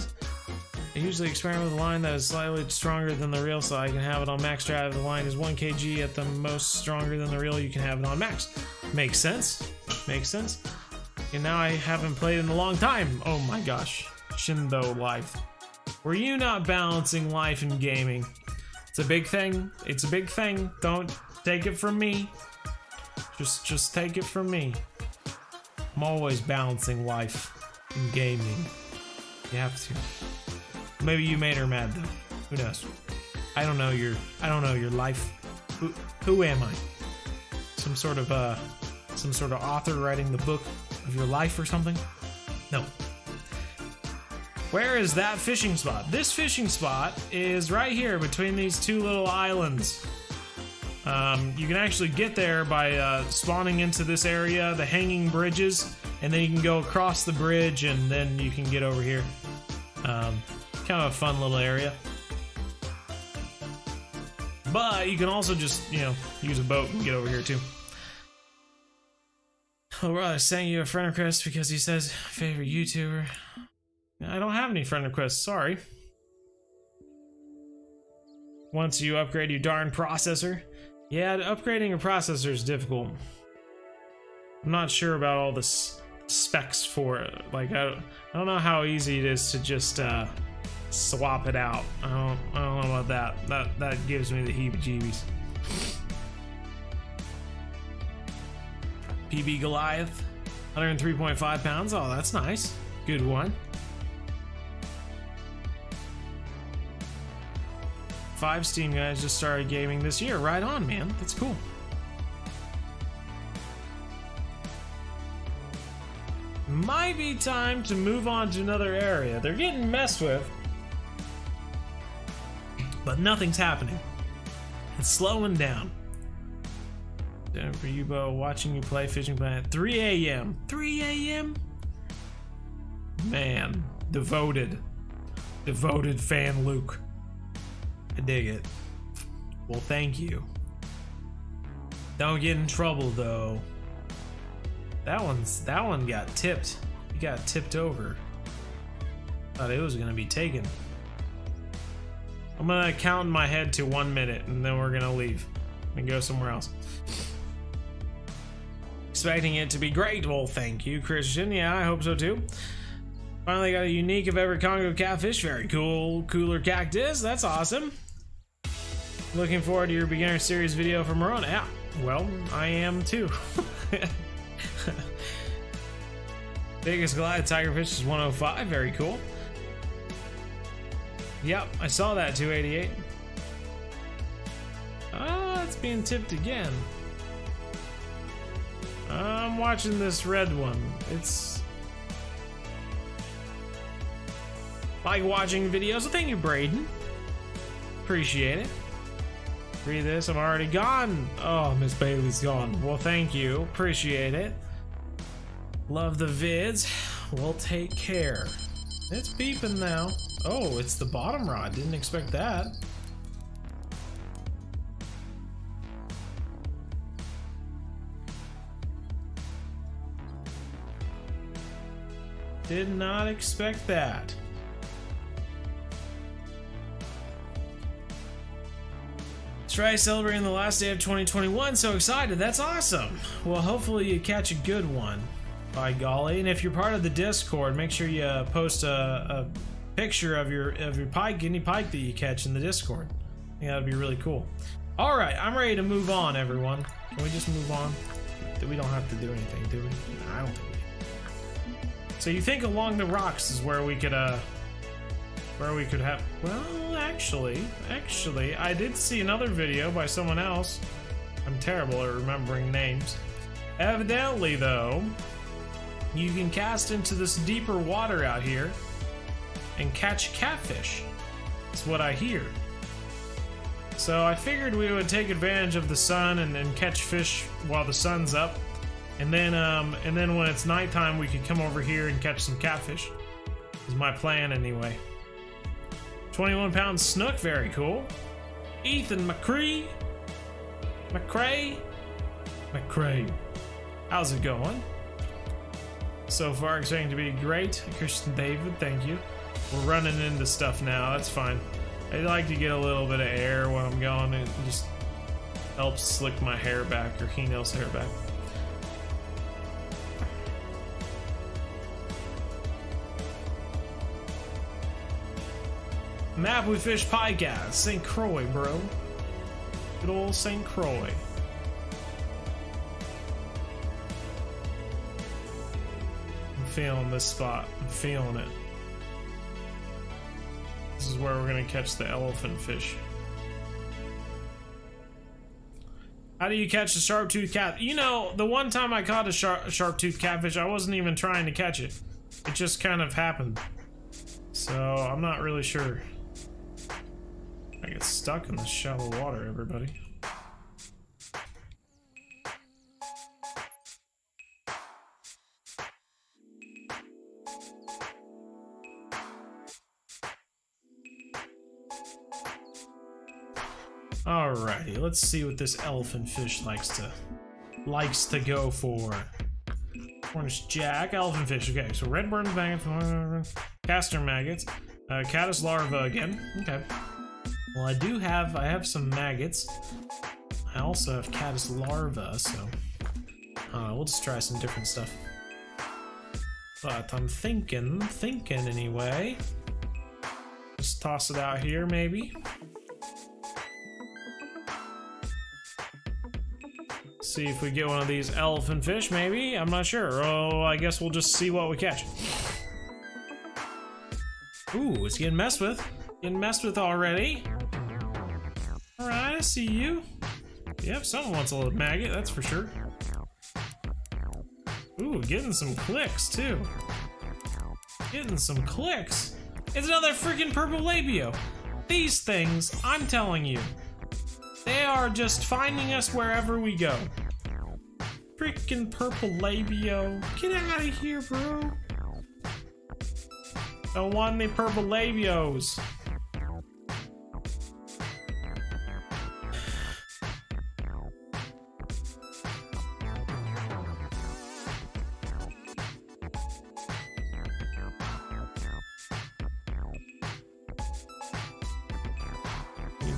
I usually experiment with a line that is slightly stronger than the reel so I can have it on max drive. The line is 1 kg at the most stronger than the reel, you can have it on max. Makes sense. Makes sense. And now I haven't played in a long time. Oh my gosh. Shindo Life. Were you not balancing life and gaming? It's a big thing. It's a big thing. Don't take it from me. Just just take it from me. I'm always balancing life and gaming. You have to. Maybe you made her mad though. Who knows? I don't know your I don't know your life. Who who am I? Some sort of uh some sort of author writing the book of your life or something? No. Where is that fishing spot? This fishing spot is right here between these two little islands. Um, you can actually get there by uh, spawning into this area, the hanging bridges, and then you can go across the bridge and then you can get over here. Um, kind of a fun little area. But you can also just, you know, use a boat and get over here too. Oh, brother, sent you a friend request because he says favorite YouTuber. I don't have any friend requests, sorry. Once you upgrade your darn processor. Yeah, upgrading a processor is difficult. I'm not sure about all the specs for it. Like, I don't, I don't know how easy it is to just uh, swap it out. I don't, I don't know about that. That that gives me the heebie-jeebies. PB Goliath, 103.5 pounds. Oh, that's nice. Good one. Five Steam guys just started gaming this year. Right on, man. That's cool. Might be time to move on to another area. They're getting messed with, but nothing's happening. It's slowing down. Jennifer Yubo watching you play Fishing Planet. 3 a.m. 3 a.m. Man, devoted, devoted fan Luke. I dig it. Well, thank you. Don't get in trouble though. That one's that one got tipped. He got tipped over. Thought it was gonna be taken. I'm gonna count in my head to one minute and then we're gonna leave and go somewhere else. Expecting it to be great. Well, thank you, Christian. Yeah, I hope so too. Finally got a unique of every Congo catfish. Very cool. Cooler cactus. That's awesome. Looking forward to your beginner series video from Morona. Yeah, well, I am too. Biggest Goliath Tigerfish is 105. Very cool. Yep, I saw that 288. Ah, it's being tipped again. I'm watching this red one. It's like watching videos. Well, thank you, Braden. Appreciate it. Read this. I'm already gone. Oh, Miss Bailey's gone. Well, thank you. Appreciate it. Love the vids. We'll take care. It's beeping now. Oh, it's the bottom rod. Didn't expect that. Did not expect that. Right, celebrating the last day of 2021. So excited. That's awesome. Well, hopefully you catch a good one. By golly. And if you're part of the Discord, make sure you uh, post a, a picture of your of your pike, any pike that you catch in the Discord. I think that'd be really cool. All right, I'm ready to move on, everyone. Can we just move on? We don't have to do anything, do we? I don't think we. So you think along the rocks is where we could, uh, where we could have, well, actually, actually, I did see another video by someone else. I'm terrible at remembering names. Evidently, though, you can cast into this deeper water out here and catch catfish. That's what I hear. So I figured we would take advantage of the sun and, and catch fish while the sun's up. And then um, and then when it's nighttime we could come over here and catch some catfish. Is my plan anyway. 21 pound snook, very cool. Ethan McCree. McCray. McCray. How's it going? So far, expecting to be great. Christian David, thank you. We're running into stuff now, that's fine. I like to get a little bit of air when I'm going. It just helps slick my hair back, or he Hino's hair back. Map we fish at St. Croix, bro. Good old St. Croix. I'm feeling this spot. I'm feeling it. This is where we're gonna catch the elephant fish. How do you catch a sharp tooth cat? You know, the one time I caught a sharp sharp tooth catfish, I wasn't even trying to catch it. It just kind of happened. So I'm not really sure. I get stuck in the shallow water, everybody. Alrighty, let's see what this elephant fish likes to likes to go for. Orange Jack, elephant fish. Okay, so red worms, maggots, castor maggots, uh, caddis larva again. Okay. Well, I do have I have some maggots. I also have caddis larva, so uh, we'll just try some different stuff. But I'm thinking, thinking anyway. Just toss it out here, maybe. See if we get one of these elephant fish, maybe? I'm not sure. Oh, I guess we'll just see what we catch. Ooh, it's getting messed with. Getting messed with already. Alright, I see you. Yep, someone wants a little maggot, that's for sure. Ooh, getting some clicks, too. Getting some clicks. It's another freaking purple labeo. These things, I'm telling you, they are just finding us wherever we go. Freaking purple labeo. Get out of here, bro. Don't want any purple labeos.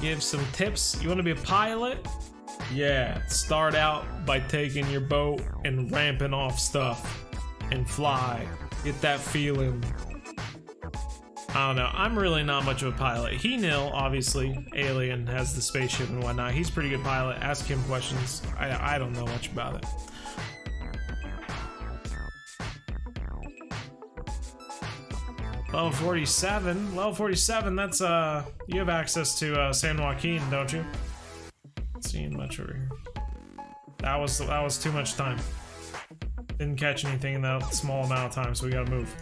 Give some tips. You want to be a pilot? Yeah, start out by taking your boat and ramping off stuff and fly. Get that feeling. I don't know. I'm really not much of a pilot. He nil, obviously, alien has the spaceship and whatnot. He's pretty good pilot. Ask him questions. I I don't know much about it. Level 47. Level 47. That's uh, you have access to uh, San Joaquin, don't you? Seeing much over here. That was that was too much time. Didn't catch anything in that small amount of time, so we gotta move.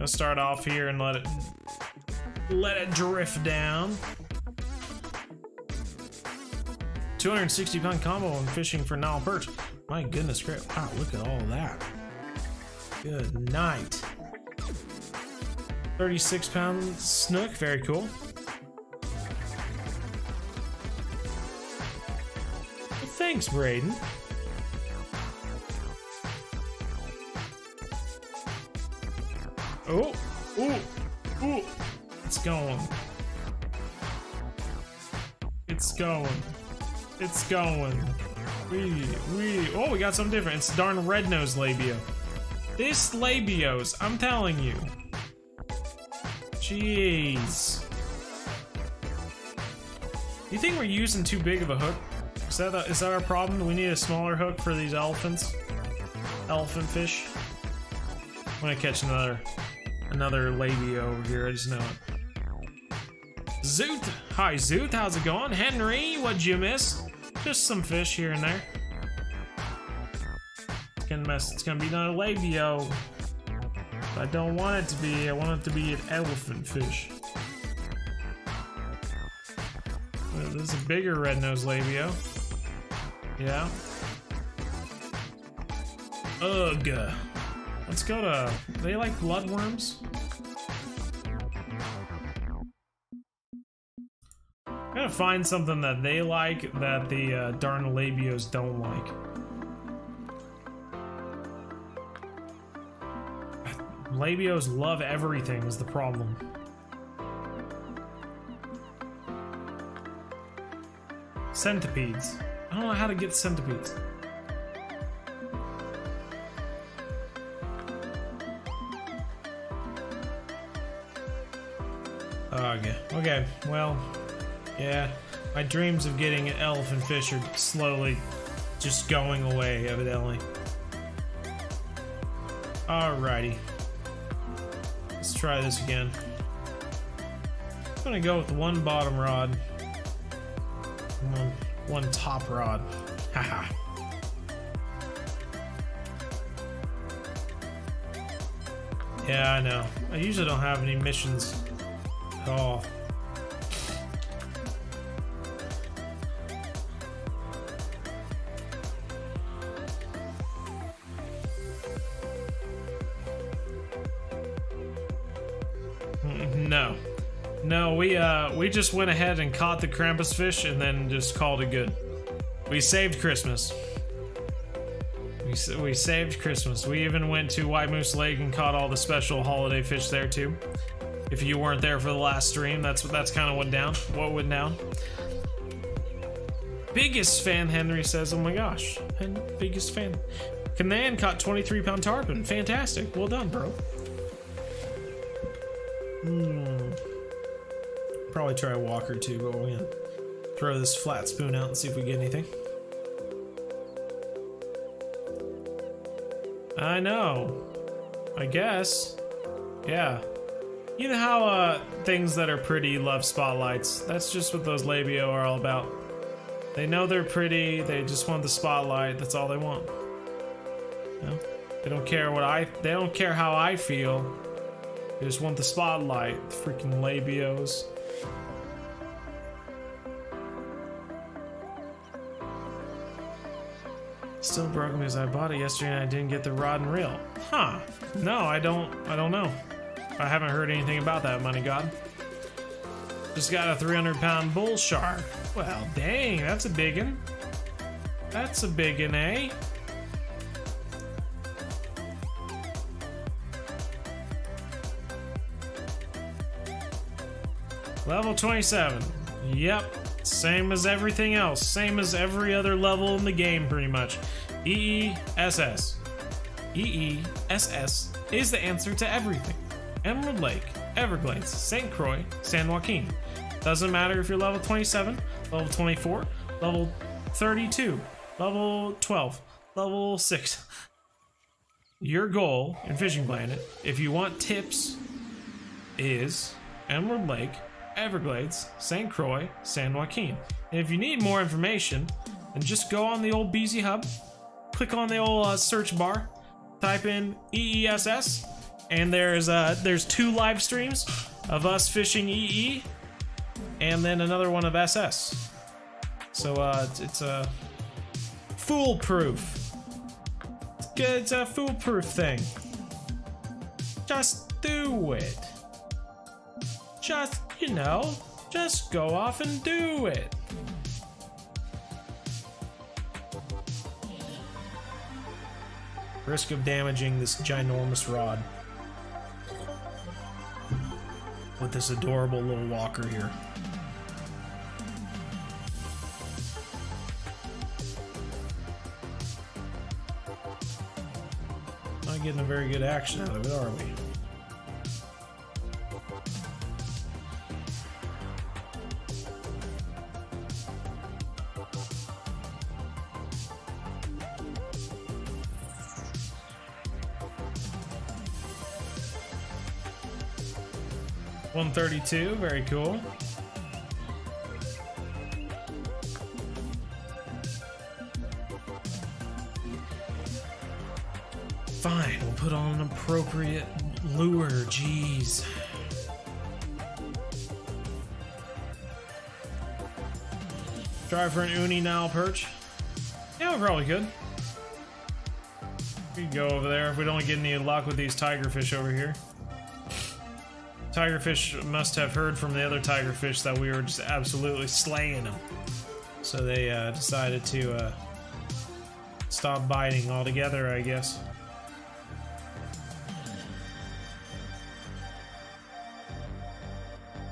Let's start off here and let it let it drift down. 260 pound combo and fishing for Nile perch. My goodness, great. Wow, look at all that. Good night. 36 pound snook, very cool. Thanks, Braden. Oh, oh, ooh, it's going. It's going. It's going. We, we, oh, we got something different. It's darn red nose labeo. This labeos, I'm telling you. Jeez. You think we're using too big of a hook? Is that, a, is that our problem? Do we need a smaller hook for these elephants? Elephant fish? I'm gonna catch another another labeo over here, I just know it. Zoot! Hi Zoot, how's it going? Henry, what'd you miss? Just some fish here and there. It's gonna mess it's gonna be another labeo. I don't want it to be, I want it to be an elephant fish. This is a bigger red nose labeo. Yeah. Ugh. Let's go to. They like bloodworms? I'm gonna find something that they like that the uh, darn labeos don't like. Labeos love everything is the problem. Centipedes. I don't know how to get centipedes. Okay. Okay. Well, yeah. My dreams of getting an elephant fish are slowly just going away, evidently. Alrighty. Let's try this again. I'm gonna go with one bottom rod. One, one top rod. Haha. Yeah, I know. I usually don't have any missions at all. No, we uh we just went ahead and caught the Krampus fish and then just called it good. We saved Christmas. We, we saved Christmas. We even went to White Moose Lake and caught all the special holiday fish there too. If you weren't there for the last stream, that's what that's kind of went down. What went down? Biggest fan, Henry says. Oh my gosh, and biggest fan. Conan caught 23 pound tarpon. Fantastic. Well done, bro. Hmm. Probably try a walker too, but we're gonna throw this flat spoon out and see if we get anything. I know. I guess. Yeah. You know how uh, things that are pretty love spotlights? That's just what those labeo are all about. They know they're pretty, they just want the spotlight, that's all they want. You know? They don't care what I they don't care how I feel. They just want the spotlight. Freaking labeos. Still broke because I bought it yesterday and I didn't get the rod and reel. Huh. No, I don't I don't know. I haven't heard anything about that, money god. Just got a 300 pound bull shark. Well, dang, that's a big one. That's a big one, eh? Level 27. Yep. Same as everything else. Same as every other level in the game, pretty much. EESS. EESS is the answer to everything. Emerald Lake, Everglades, St. Croix, San Joaquin. Doesn't matter if you're level 27, level 24, level 32, level 12, level 6. Your goal in Fishing Planet, if you want tips, is Emerald Lake, Everglades, St. Croix, San Joaquin. And if you need more information, then just go on the old BZ Hub, click on the old uh, search bar, type in EESS, and there's uh, there's two live streams of us fishing EE, and then another one of SS. So uh, it's, it's a foolproof. It's good. It's a foolproof thing. Just do it. Just you know, just go off and do it. Risk of damaging this ginormous rod with this adorable little walker here. Not getting a very good action out of it, are we? One thirty-two, very cool. Fine, we'll put on an appropriate lure. Jeez. Try for an uni now, perch. Yeah, we probably could. We could go over there if we don't get any luck with these tigerfish over here. Tigerfish must have heard from the other tigerfish that we were just absolutely slaying them. So they uh, decided to uh, stop biting altogether, I guess.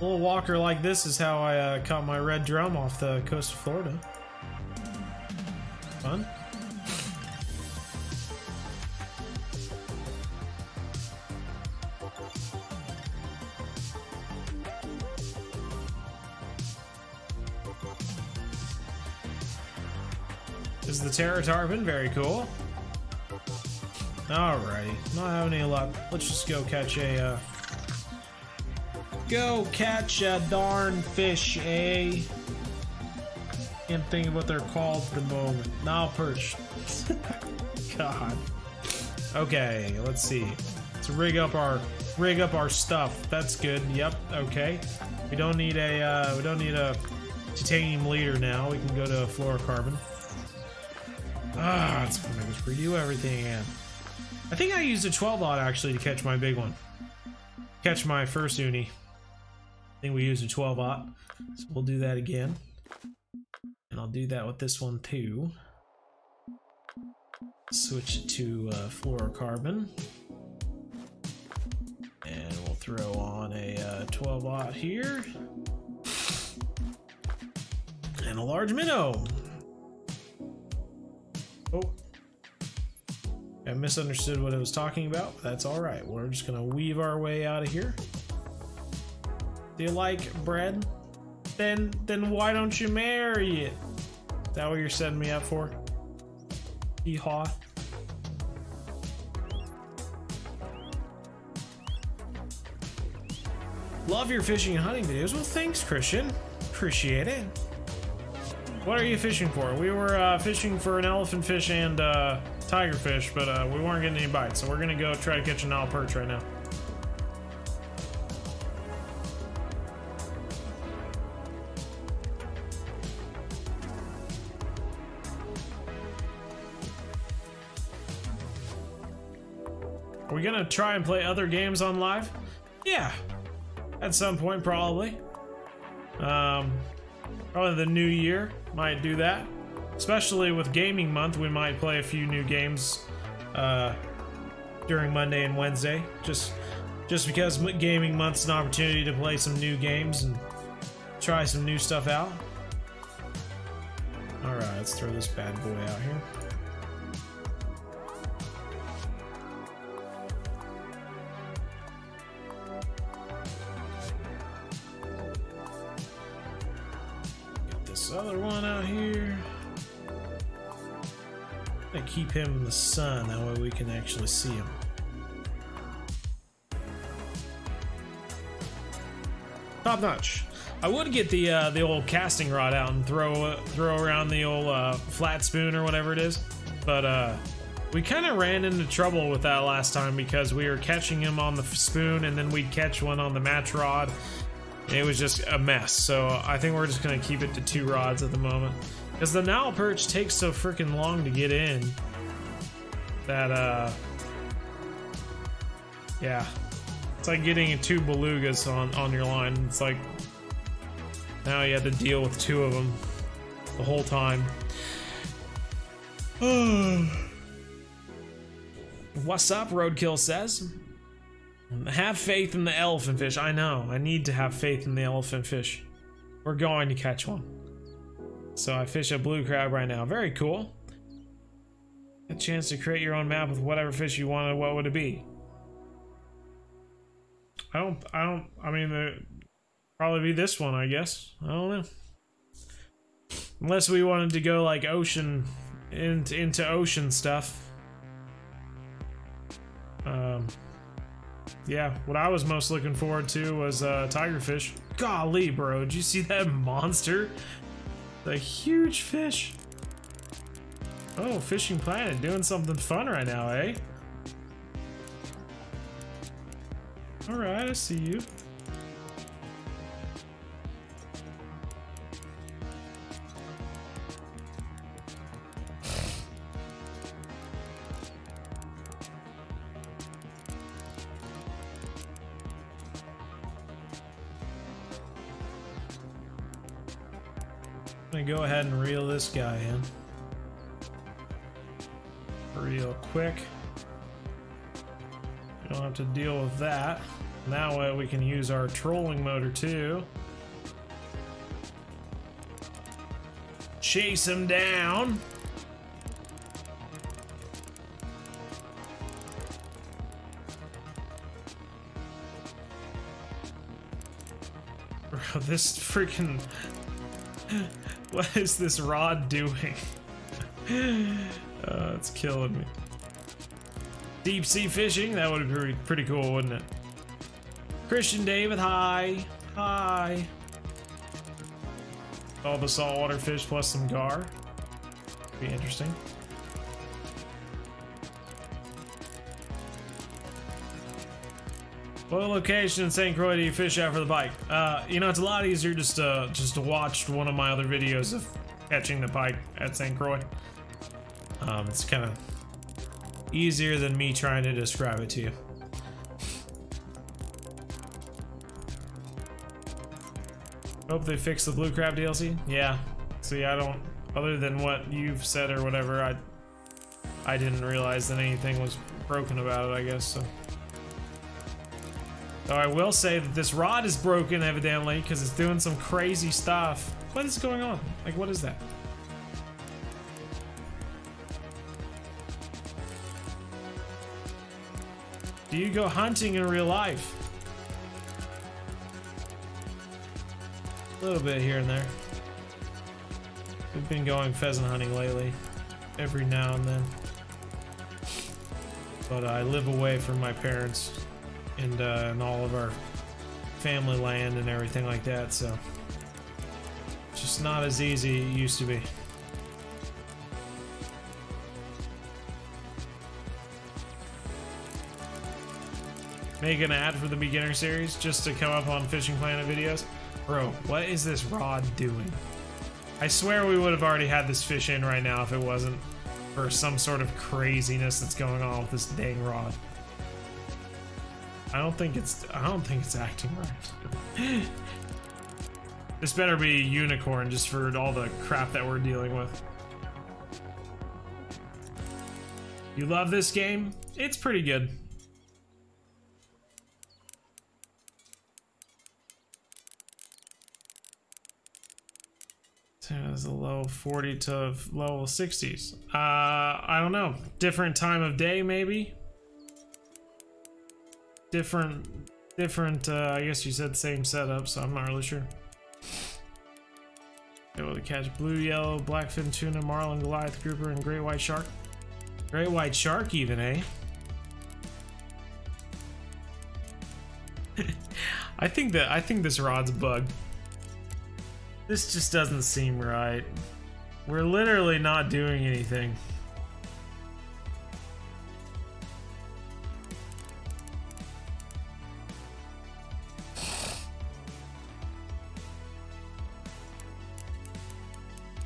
A little walker like this is how I uh, caught my red drum off the coast of Florida. Fun. Is the Terra Tarpon, very cool. Alrighty, not having any luck. Let's just go catch a, uh, Go catch a darn fish, eh? Can't think of what they're called at the moment. Nile perch. God. Okay, let's see. Let's Let's rig up our rig up our stuff. That's good. Yep. Okay. We don't need a uh, we don't need a titanium leader now. We can go to fluorocarbon. Ah, it's gonna make us redo everything again. I think I used a 12 aught actually to catch my big one. Catch my first uni. I think we used a 12 aught. So we'll do that again. And I'll do that with this one too. Switch it to uh, fluorocarbon. And we'll throw on a uh, 12 aught here. And a large minnow. Oh. I misunderstood what it was talking about. That's alright. We're just gonna weave our way out of here. Do you like bread? Then then why don't you marry it? Is that what you're setting me up for? Yeehaw. Love your fishing and hunting videos. Well, thanks, Christian. Appreciate it. What are you fishing for? We were uh, fishing for an elephant fish and uh, tiger fish, but uh, we weren't getting any bites, so we're gonna go try to catch an Nile perch right now. Are we gonna try and play other games on live? Yeah, at some point probably. Um, probably the new year might do that. Especially with gaming month, we might play a few new games uh, during Monday and Wednesday. Just just because gaming month's an opportunity to play some new games and try some new stuff out. All right, let's throw this bad boy out here. Other one out here. I keep him in the sun, that way we can actually see him. Top notch. I would get the uh, the old casting rod out and throw uh, throw around the old uh, flat spoon or whatever it is, but uh, we kind of ran into trouble with that last time because we were catching him on the spoon and then we'd catch one on the match rod. It was just a mess. So I think we're just gonna keep it to two rods at the moment. Because the Nile perch takes so freaking long to get in that uh yeah. It's like getting two belugas on on your line. It's like now you have to deal with two of them the whole time. What's up roadkill says have faith in the elephant fish. I know. I need to have faith in the elephant fish. We're going to catch one. So i fish a blue crab right now. Very cool. A chance to create your own map with whatever fish you wanted. What would it be? I don't i don't i mean probably be this one i guess. I don't know. Unless we wanted to go like ocean into into ocean stuff. Um yeah what i was most looking forward to was uh tigerfish golly bro did you see that monster the huge fish Oh, Fishing Planet doing something fun right now, eh? Alright, I see you. Reel this guy in real quick. We don't have to deal with that. That way we can use our trolling motor too. Chase him down. Bro, this freaking... What is this rod doing? Uh, it's killing me. Deep sea fishing? That would be pretty, pretty cool, wouldn't it? Christian David, hi. Hi. All the saltwater fish plus some gar. Be interesting. What location in St. Croix do you fish out for the pike? Uh, you know, it's a lot easier just to just to watch one of my other videos of catching the pike at St. Croix. Um, it's kind of easier than me trying to describe it to you. Hope they fix the Blue Crab DLC. Yeah. See, I don't. Other than what you've said or whatever, I I didn't realize that anything was broken about it. I guess so. Though I will say that this rod is broken evidently because it's doing some crazy stuff. What is going on? Like, what is that? Do you go hunting in real life? A little bit here and there. We've been going pheasant hunting lately, every now and then. But I live away from my parents and, uh, and all of our family land and everything like that, so just not as easy it used to be. Make an ad for the beginner series just to come up on Fishing Planet videos. Bro, what is this rod doing? I swear we would have already had this fish in right now if it wasn't for some sort of craziness that's going on with this dang rod. I don't think it's I don't think it's acting right. this better be unicorn just for all the crap that we're dealing with. You love this game? It's pretty good. It's a low 40 to low 60s. Uh, I don't know. Different time of day, maybe? Different, different, uh, I guess you said same setup, so I'm not really sure. Able to catch blue, yellow, blackfin tuna, marlin, goliath, grouper, and great white shark. Great white shark even, eh? I think that, I think this rod's bugged. This just doesn't seem right. We're literally not doing anything.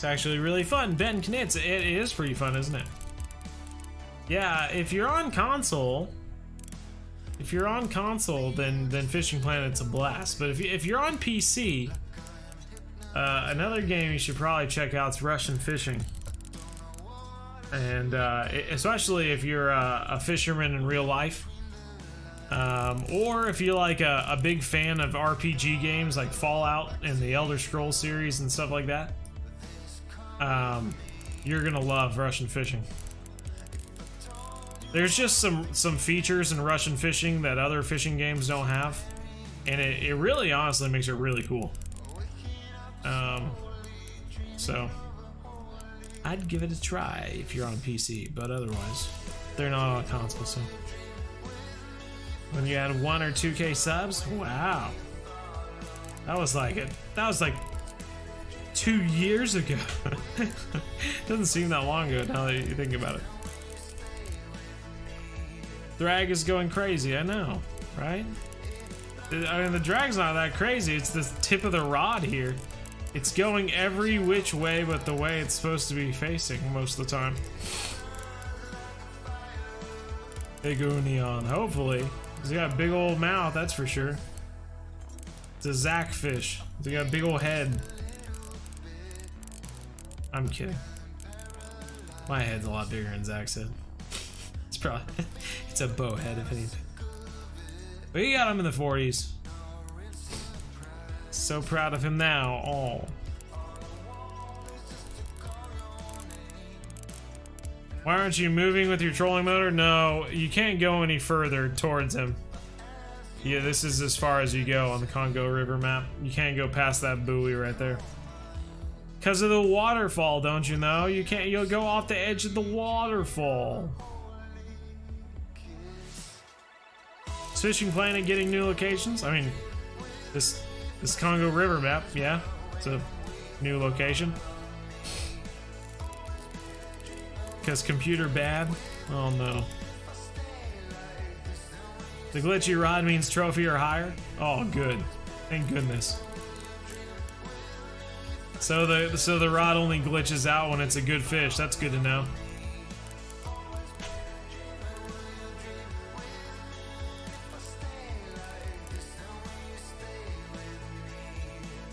It's actually really fun. Ben Knitz, it is pretty fun, isn't it? Yeah, if you're on console, if you're on console, then then Fishing Planet's a blast. But if you, if you're on PC, uh, another game you should probably check out is Russian Fishing. And uh, especially if you're a, a fisherman in real life, um, or if you're like a, a big fan of RPG games like Fallout and the Elder Scrolls series and stuff like that, um, you're gonna love Russian Fishing. There's just some some features in Russian Fishing that other fishing games don't have, and it, it really honestly makes it really cool. Um, so I'd give it a try if you're on PC, but otherwise, they're not on console. So when you had one or two K subs, wow, that was like it. That was like two years ago. Doesn't seem that long ago now that you think about it. Drag is going crazy. I know, right? I mean, the drag's not that crazy. It's the tip of the rod here. It's going every which way but the way it's supposed to be facing most of the time. Big Neon, hopefully. He's got a big old mouth, that's for sure. It's a Zack fish. He's got a big old head. I'm kidding. My head's a lot bigger than Zach's head. It's probably it's a bow head if anything. But he got him in the 40s. So proud of him now. Oh. Why aren't you moving with your trolling motor? No, you can't go any further towards him. Yeah, this is as far as you go on the Congo River map. You can't go past that buoy right there. Because of the waterfall, don't you know? You can't, you'll go off the edge of the waterfall. Is Fishing Planet getting new locations? I mean, this this Congo River map, yeah, it's a new location. Because computer bad? Oh no. The glitchy rod means trophy or higher. Oh, good. Thank goodness. So the so the rod only glitches out when it's a good fish. That's good to know.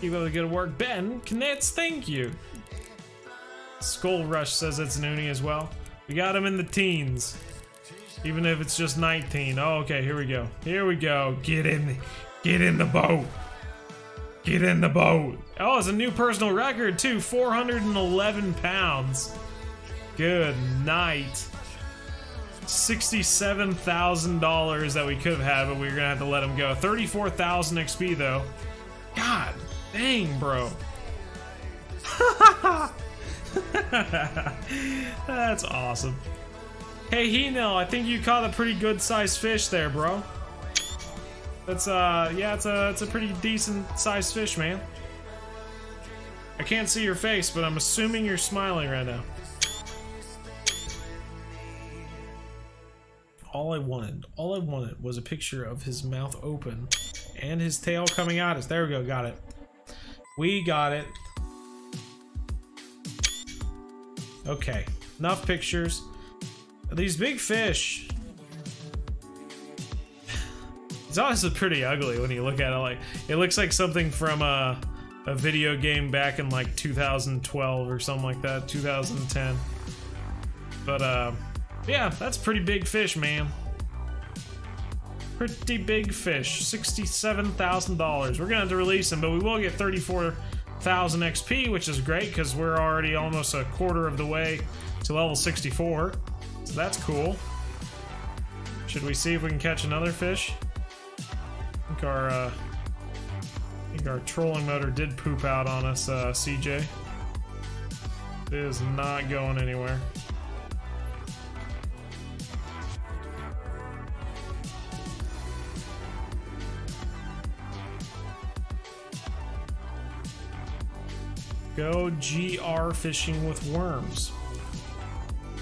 Keep up the good work, Ben. Knits, thank you. Skull Rush says it's an as well. We got him in the teens. Even if it's just 19. Oh, okay, here we go. Here we go. Get in. Get in the boat. Get in the boat. Oh, it's a new personal record, too. 411 pounds. Good night. $67,000 that we could have had, but we are going to have to let him go. 34,000 XP, though. God dang, bro. That's awesome. Hey, Hino, I think you caught a pretty good sized fish there, bro. That's uh, yeah, it's a it's a pretty decent sized fish, man. I can't see your face, but I'm assuming you're smiling right now. All I wanted, all I wanted was a picture of his mouth open and his tail coming out. Us. There we go, got it. We got it. Okay, enough pictures. These big fish. It's honestly pretty ugly when you look at it. Like it looks like something from a, a video game back in like 2012 or something like that, 2010. But uh, yeah, that's pretty big fish, man. Pretty big fish. $67,000. We're gonna have to release him, but we will get 34,000 XP, which is great because we're already almost a quarter of the way to level 64. So that's cool. Should we see if we can catch another fish? I think our, uh, our trolling motor did poop out on us, uh, CJ. It is not going anywhere. Go GR fishing with worms.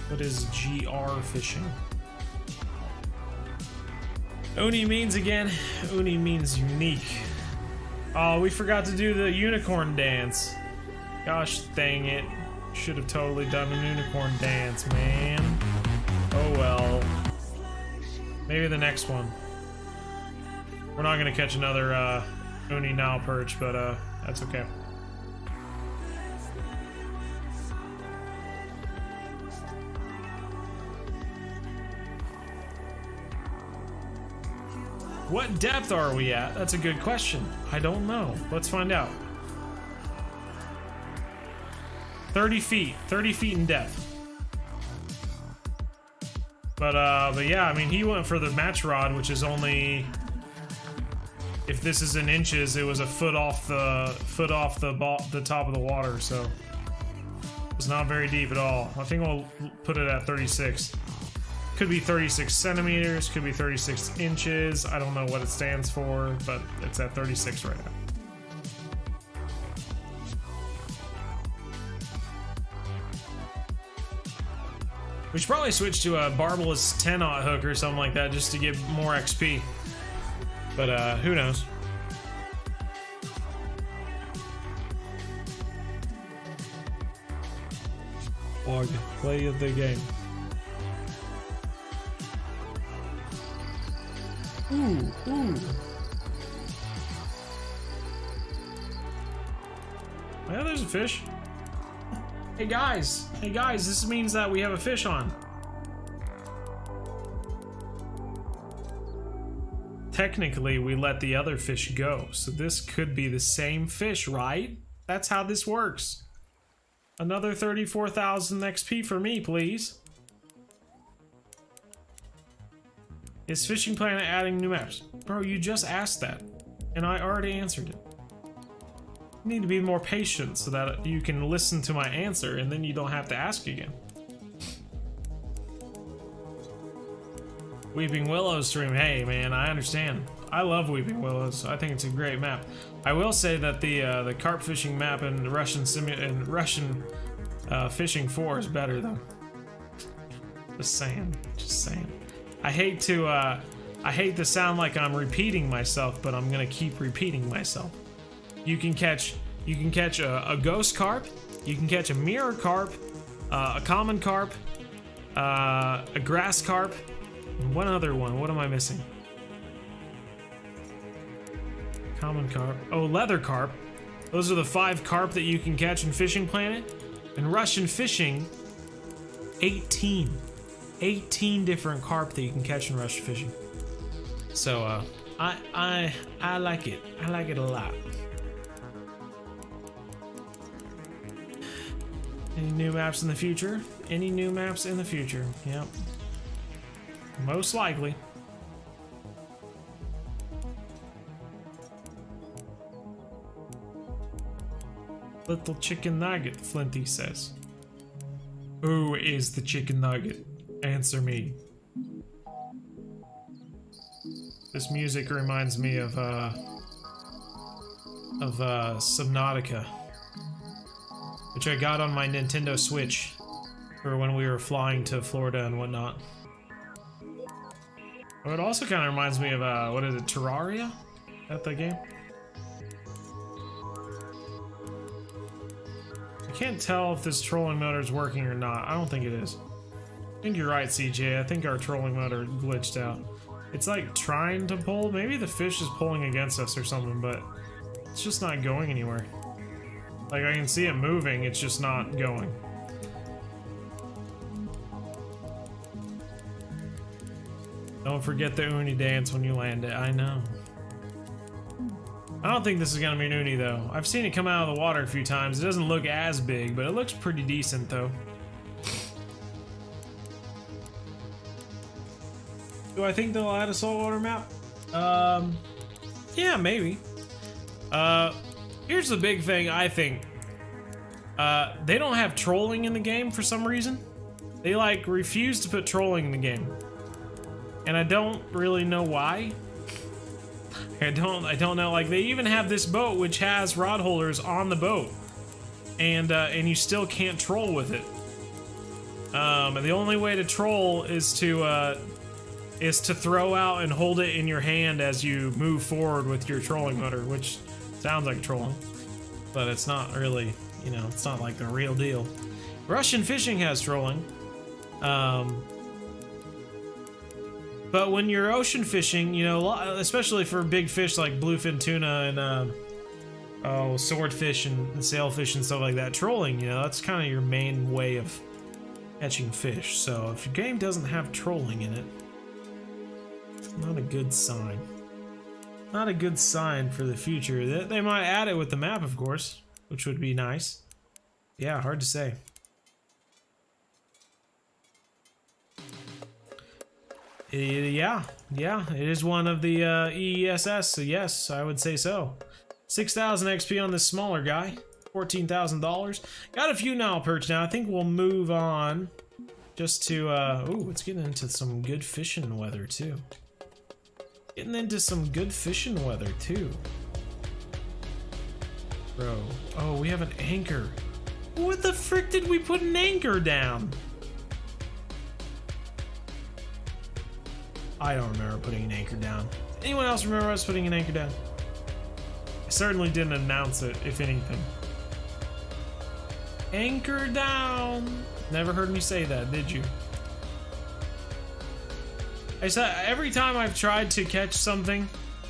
What is GR fishing? Uni means again, Uni means unique. Oh, we forgot to do the unicorn dance. Gosh dang it. Should have totally done a unicorn dance, man. Oh well. Maybe the next one. We're not gonna catch another uh, Uni Nile perch, but uh, that's okay. What depth are we at? That's a good question. I don't know. Let's find out. 30 feet. 30 feet in depth. But, uh, but yeah, I mean, he went for the match rod, which is only... If this is in inches, it was a foot off the foot off the the top of the water, so it's not very deep at all. I think we'll put it at 36. Could be 36 centimeters, could be 36 inches. I don't know what it stands for, but it's at 36 right now. We should probably switch to a barbless 10 aught hook or something like that just to get more XP. But uh, who knows? Log, play the game. Ooh, ooh. Yeah, there's a fish. Hey guys, hey guys, this means that we have a fish on. Technically, we let the other fish go, so this could be the same fish, right? That's how this works. Another 34,000 XP for me, please. Is Fishing Planet adding new maps? Bro, you just asked that, and I already answered it. You need to be more patient so that you can listen to my answer, and then you don't have to ask again. Weeping Willows stream, hey man, I understand. I love Weeping Willows. I think it's a great map. I will say that the uh, the carp fishing map in the Russian simu in Russian uh, fishing 4 is better though. Just saying, just saying. I hate to uh, I hate to sound like I'm repeating myself, but I'm gonna keep repeating myself. You can catch you can catch a, a ghost carp, you can catch a mirror carp, uh, a common carp, uh, a grass carp, and one other one. What am I missing? Common carp. Oh, leather carp. Those are the five carp that you can catch in Fishing Planet. In Russian fishing, 18. 18 different carp that you can catch in Russian fishing. So, uh, I, I, I like it. I like it a lot. Any new maps in the future? Any new maps in the future? Yep. Most likely. Little chicken nugget, Flinty says. Who is the chicken nugget? Answer me. This music reminds me of, uh, of, uh, Subnautica. Which I got on my Nintendo Switch for when we were flying to Florida and whatnot. Oh, it also kind of reminds me of, uh, what is it, Terraria? That the game? I can't tell if this trolling motor is working or not. I don't think it is. I think you're right, CJ. I think our trolling motor glitched out. It's like trying to pull. Maybe the fish is pulling against us or something, but it's just not going anywhere. Like I can see it moving, it's just not going. Don't forget the uni dance when you land it. I know. I don't think this is gonna be an uni though. I've seen it come out of the water a few times. It doesn't look as big, but it looks pretty decent though. Do I think they'll add a saltwater map? Um, yeah, maybe. Uh, here's the big thing I think. Uh, they don't have trolling in the game for some reason. They like refuse to put trolling in the game, and I don't really know why. I don't I don't know. Like they even have this boat which has rod holders on the boat, and uh, and you still can't troll with it. Um, and the only way to troll is to uh, is to throw out and hold it in your hand as you move forward with your trolling motor, which sounds like trolling, but it's not really. You know, it's not like the real deal. Russian fishing has trolling. Um, but when you're ocean fishing, you know, especially for big fish like bluefin tuna and uh, oh, swordfish and, and sailfish and stuff like that, trolling, you know, that's kind of your main way of catching fish. So if your game doesn't have trolling in it, not a good sign. Not a good sign for the future. They, might add it with the map, of course, which would be nice. Yeah, hard to say. yeah, yeah, it is one of the uh, ESS, so yes, I would say so. 6,000 XP on this smaller guy, $14,000. Got a few Nile perch now. I think we'll move on just to, uh, ooh, it's getting into some good fishing weather too. Getting into some good fishing weather too. Bro, oh, we have an anchor. What the frick did we put an anchor down? I don't remember putting an anchor down. Anyone else remember us putting an anchor down? I certainly didn't announce it, if anything. Anchor down! Never heard me say that, did you? I said every time I've tried to catch something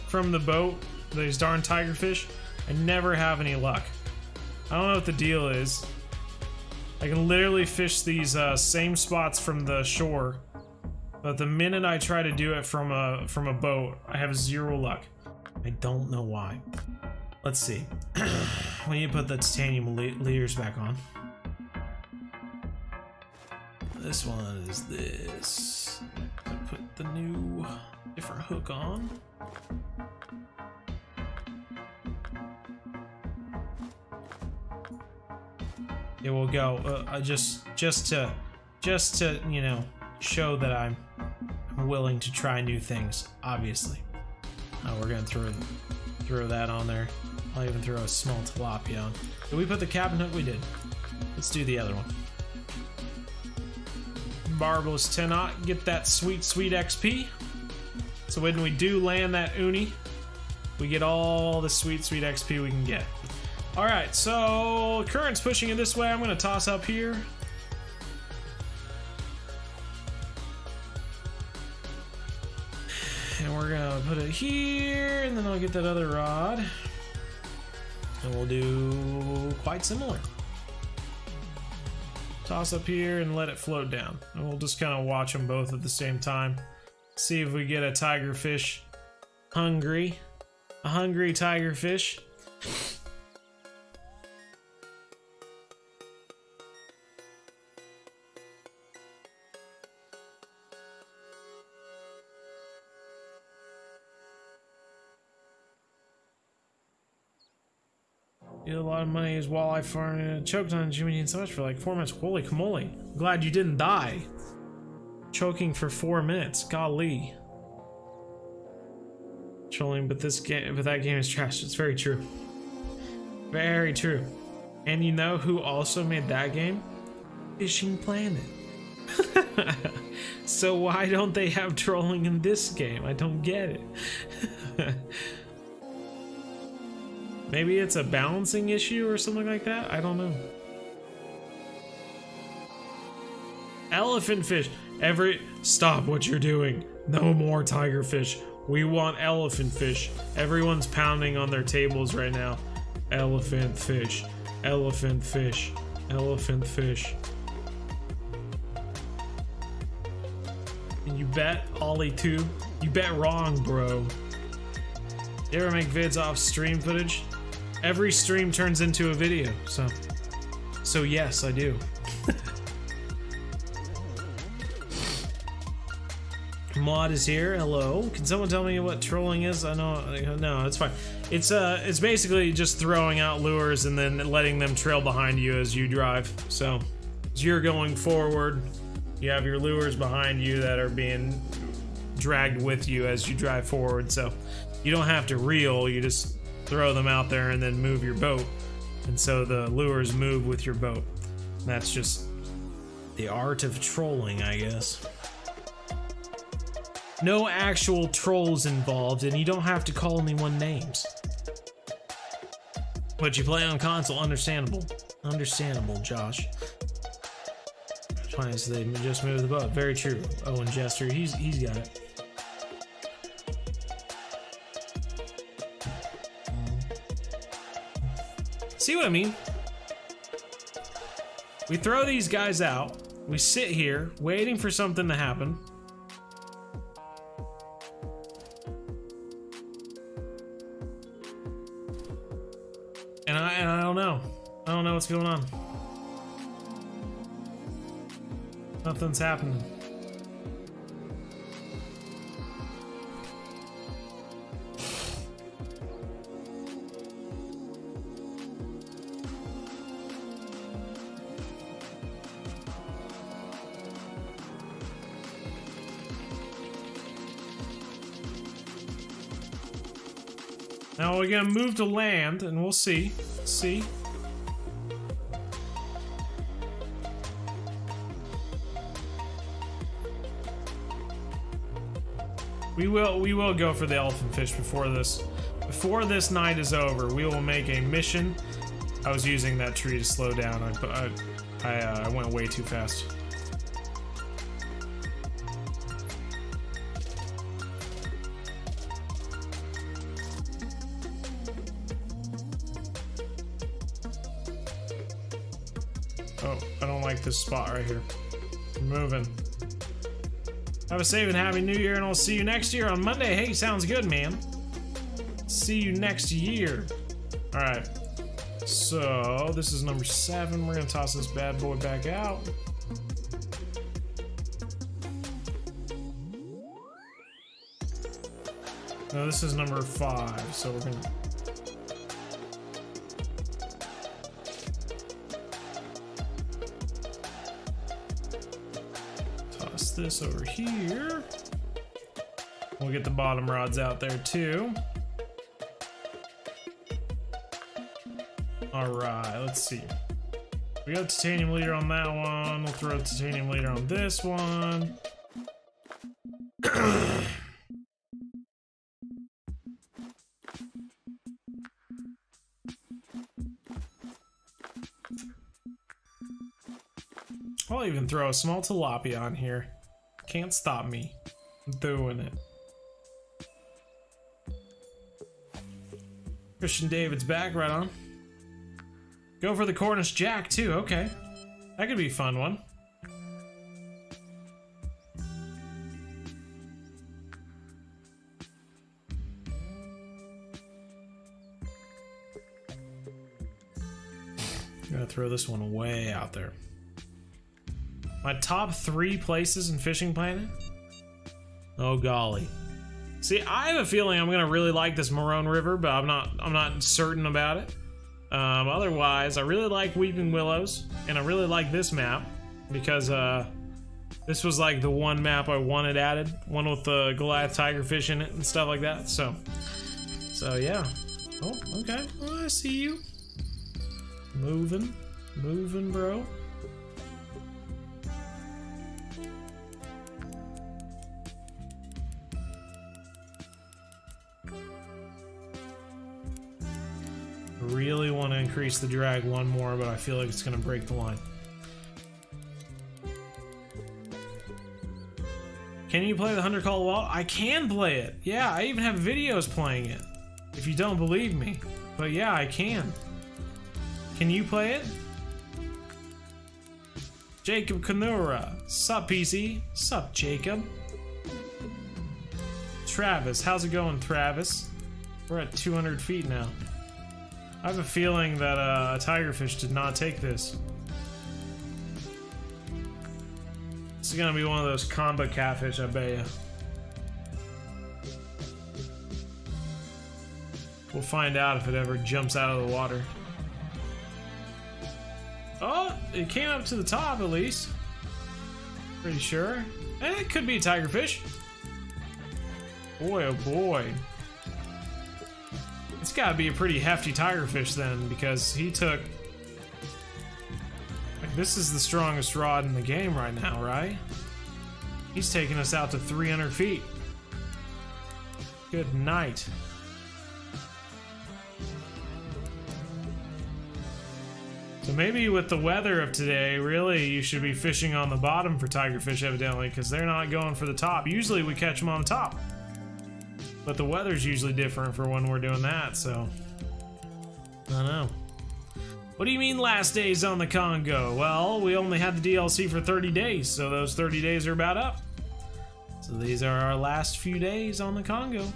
from the boat, these darn tigerfish, I never have any luck. I don't know what the deal is. I can literally fish these uh, same spots from the shore but the minute I try to do it from a from a boat, I have zero luck. I don't know why. Let's see. we need to put the titanium leaders back on. This one is this. The new different hook on. It will go uh, just just to just to you know show that I'm willing to try new things, obviously. Oh, we're gonna throw throw that on there. I'll even throw a small tilapia on. Did we put the cabin hook? We did. Let's do the other one. Barbless 10 aught, get that sweet, sweet XP. So when we do land that uni, we get all the sweet, sweet XP we can get. All right, so current's pushing it this way. I'm gonna toss up here. And we're gonna put it here, and then I'll get that other rod. And we'll do quite similar. Toss up here and let it float down. And we'll just kind of watch them both at the same time. See if we get a tiger fish hungry. A hungry tiger fish. Lot of money as walleye farming. Choked on Jimmy and so much for like four minutes. Holy camole. Glad you didn't die. Choking for four minutes. Golly. Trolling, but this game, but that game is trash. It's very true. Very true. And you know who also made that game? Fishing Planet. so why don't they have trolling in this game? I don't get it. Maybe it's a balancing issue or something like that? I don't know. Elephant fish. Every stop what you're doing. No more tiger fish. We want elephant fish. Everyone's pounding on their tables right now. Elephant fish. Elephant fish. Elephant fish. And you bet Ollie too? You bet wrong, bro. You ever make vids off stream footage? Every stream turns into a video, so so yes, I do. Mod is here. Hello. Can someone tell me what trolling is? I know. No, it's fine. It's uh, it's basically just throwing out lures and then letting them trail behind you as you drive. So, as you're going forward, you have your lures behind you that are being dragged with you as you drive forward. So, you don't have to reel. You just throw them out there and then move your boat. And so the lures move with your boat. That's just the art of trolling, I guess. No actual trolls involved, and you don't have to call anyone names. But you play on console, understandable. Understandable, Josh. So they just moved the boat. Very true. Owen Jester, he's he's got it. See what I mean? We throw these guys out. We sit here waiting for something to happen. And I, and I don't know. I don't know what's going on. Nothing's happening. Now we're gonna move to land, and we'll see. See. We will we will go for the elephant fish before this before this night is over. We will make a mission. I was using that tree to slow down. I I I, uh, I went way too fast. Spot right here. I'm moving. Have a safe and happy new year, and I'll see you next year on Monday. Hey, sounds good, man. See you next year. Alright. So, this is number seven. We're gonna toss this bad boy back out. No, this is number five, so we're gonna toss this over here. We'll get the bottom rods out there too. All right, let's see. We got titanium leader on that one. We'll throw titanium leader on this one. I'll even throw a small tilapia on here. Can't stop me. I'm doing it. Christian David's back, right on. Go for the Cornish Jack too, okay. That could be a fun one. Gonna throw this one way out there. My top three places in Fishing Planet? Oh golly. See, I have a feeling I'm gonna really like this Marañón River, but I'm not I'm not certain about it. Um, otherwise, I really like Weeping Willows, and I really like this map because uh, this was like the one map I wanted added, one with the Goliath Tigerfish in it and stuff like that. So, so yeah. Oh, okay. I see you. Moving, moving, bro. Really want to increase the drag one more, but I feel like it's going to break the line. Can you play the Hunter Call Wall? I can play it. Yeah, I even have videos playing it. If you don't believe me. But yeah, I can. Can you play it? Jacob Kanura. Sup, PC? Sup, Jacob? Travis. How's it going, Travis? We're at 200 feet now. I have a feeling that uh, a tigerfish did not take this. This is gonna be one of those combo catfish, I bet ya. We'll find out if it ever jumps out of the water. Oh, it came up to the top at least. Pretty sure. And it could be a tigerfish. Boy, oh boy. It's gotta be a pretty hefty tigerfish then, because he took... Like, this is the strongest rod in the game right now, right? He's taking us out to 300 feet. Good night. So maybe with the weather of today, really you should be fishing on the bottom for tigerfish evidently, because they're not going for the top. Usually we catch them on the top. But the weather's usually different for when we're doing that, so... I don't know. What do you mean last days on the Congo? Well, we only had the DLC for 30 days, so those 30 days are about up. So these are our last few days on the Congo.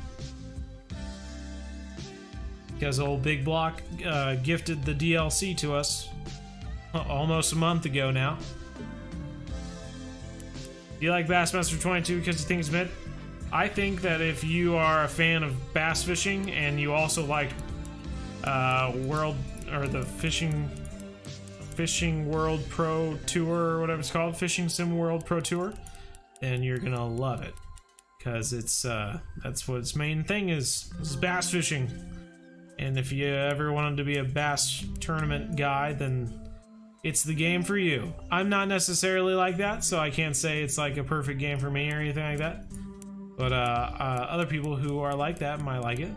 Because old Big Block uh, gifted the DLC to us almost a month ago now. Do you like Bassmaster 22 because you think it's? I think that if you are a fan of bass fishing and you also like uh, World or the fishing fishing World Pro Tour or whatever it's called, Fishing Sim World Pro Tour, then you're gonna love it because it's uh, that's what its main thing is, is bass fishing. And if you ever wanted to be a bass tournament guy, then it's the game for you. I'm not necessarily like that, so I can't say it's like a perfect game for me or anything like that. But uh, uh, other people who are like that might like it.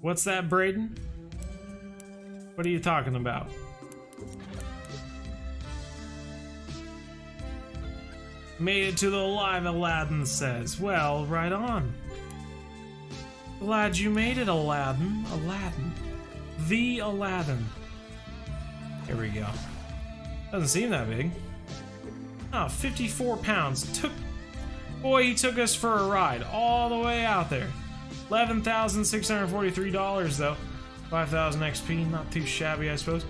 What's that, Braden? What are you talking about? Made it to the live, Aladdin says. Well, right on. Glad you made it, Aladdin. Aladdin. The Aladdin. Here we go. Doesn't seem that big. Oh, 54 pounds. Took Boy, he took us for a ride all the way out there. $11,643 though. 5,000 XP, not too shabby, I suppose.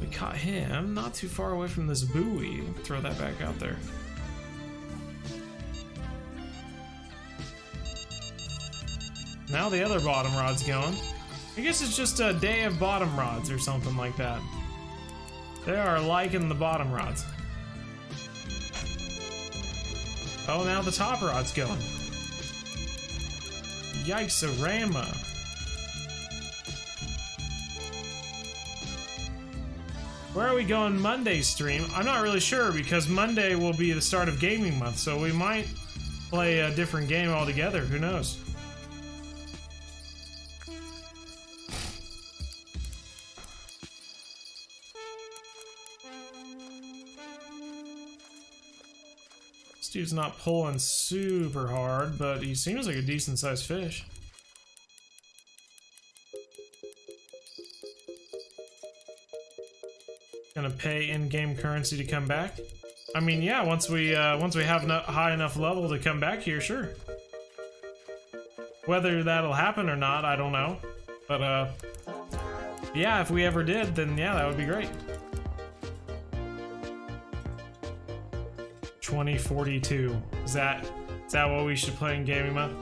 We caught him not too far away from this buoy. Throw that back out there. Now the other bottom rod's going. I guess it's just a day of bottom rods or something like that. They are liking the bottom rods. Oh, now the top rod's going. Yikes-a-rama. Where are we going Monday stream? I'm not really sure because Monday will be the start of gaming month, so we might play a different game altogether. Who knows? Dude's not pulling super hard, but he seems like a decent sized fish. Gonna pay in-game currency to come back. I mean, yeah, once we uh, once we have no high enough level to come back here, sure. Whether that'll happen or not, I don't know. But uh, yeah, if we ever did, then yeah, that would be great. 2042. Is that is that what we should play in gaming mode?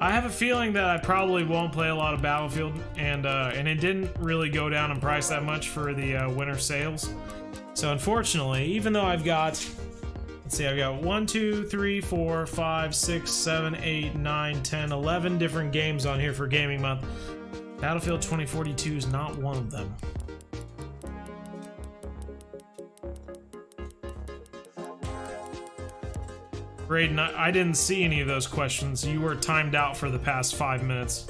I have a feeling that I probably won't play a lot of Battlefield, and uh, and it didn't really go down in price that much for the uh, winter sales. So unfortunately, even though I've got, let's see, I've got one, two, three, four, five, six, seven, eight, nine, ten, eleven different games on here for Gaming Month. Battlefield 2042 is not one of them. Braden, I, I didn't see any of those questions. You were timed out for the past five minutes.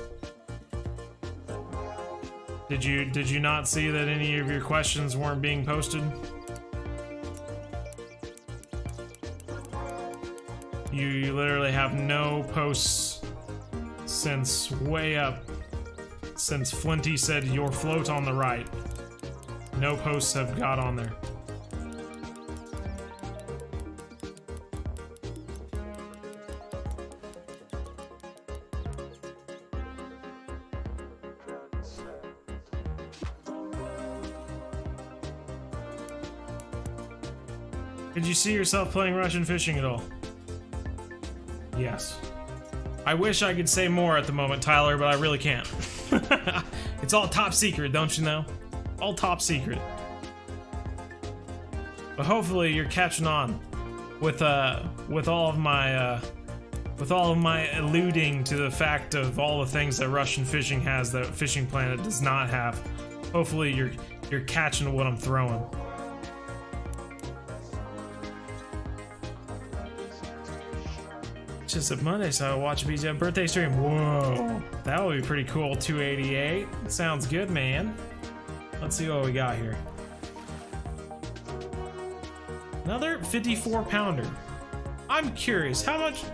Did you did you not see that any of your questions weren't being posted? You, you literally have no posts since way up since Flinty said your float on the right. No posts have got on there. You see yourself playing Russian fishing at all? Yes. I wish I could say more at the moment, Tyler, but I really can't. it's all top secret, don't you know? All top secret. But hopefully you're catching on with uh with all of my uh with all of my alluding to the fact of all the things that Russian fishing has that Fishing Planet does not have. Hopefully you're you're catching what I'm throwing. Just a Monday, so I'll watch a BJ birthday stream. Whoa, that would be pretty cool. 288. Sounds good, man. Let's see what we got here. Another 54 pounder. I'm curious, how much?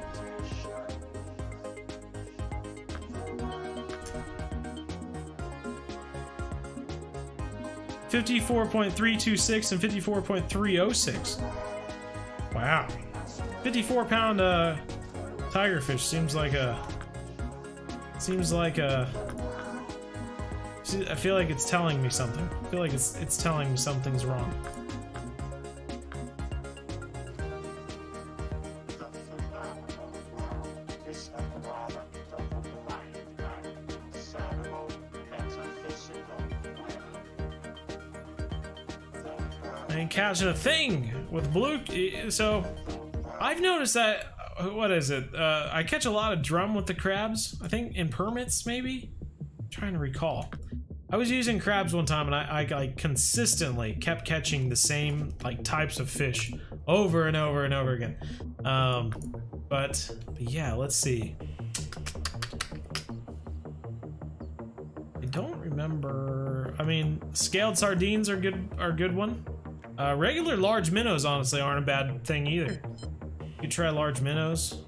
Fifty-four point three two six and fifty-four point three oh six. Wow, fifty-four pound uh, tigerfish seems like a seems like a. I feel like it's telling me something. I feel like it's it's telling me something's wrong. I ain't catching a thing with blue. So, I've noticed that. What is it? Uh, I catch a lot of drum with the crabs. I think in permits, maybe. I'm trying to recall. I was using crabs one time, and I, I like consistently kept catching the same like types of fish over and over and over again. Um, but, but yeah, let's see. I don't remember. I mean, scaled sardines are good. Are a good one. Uh, regular large minnows, honestly, aren't a bad thing either. You try large minnows.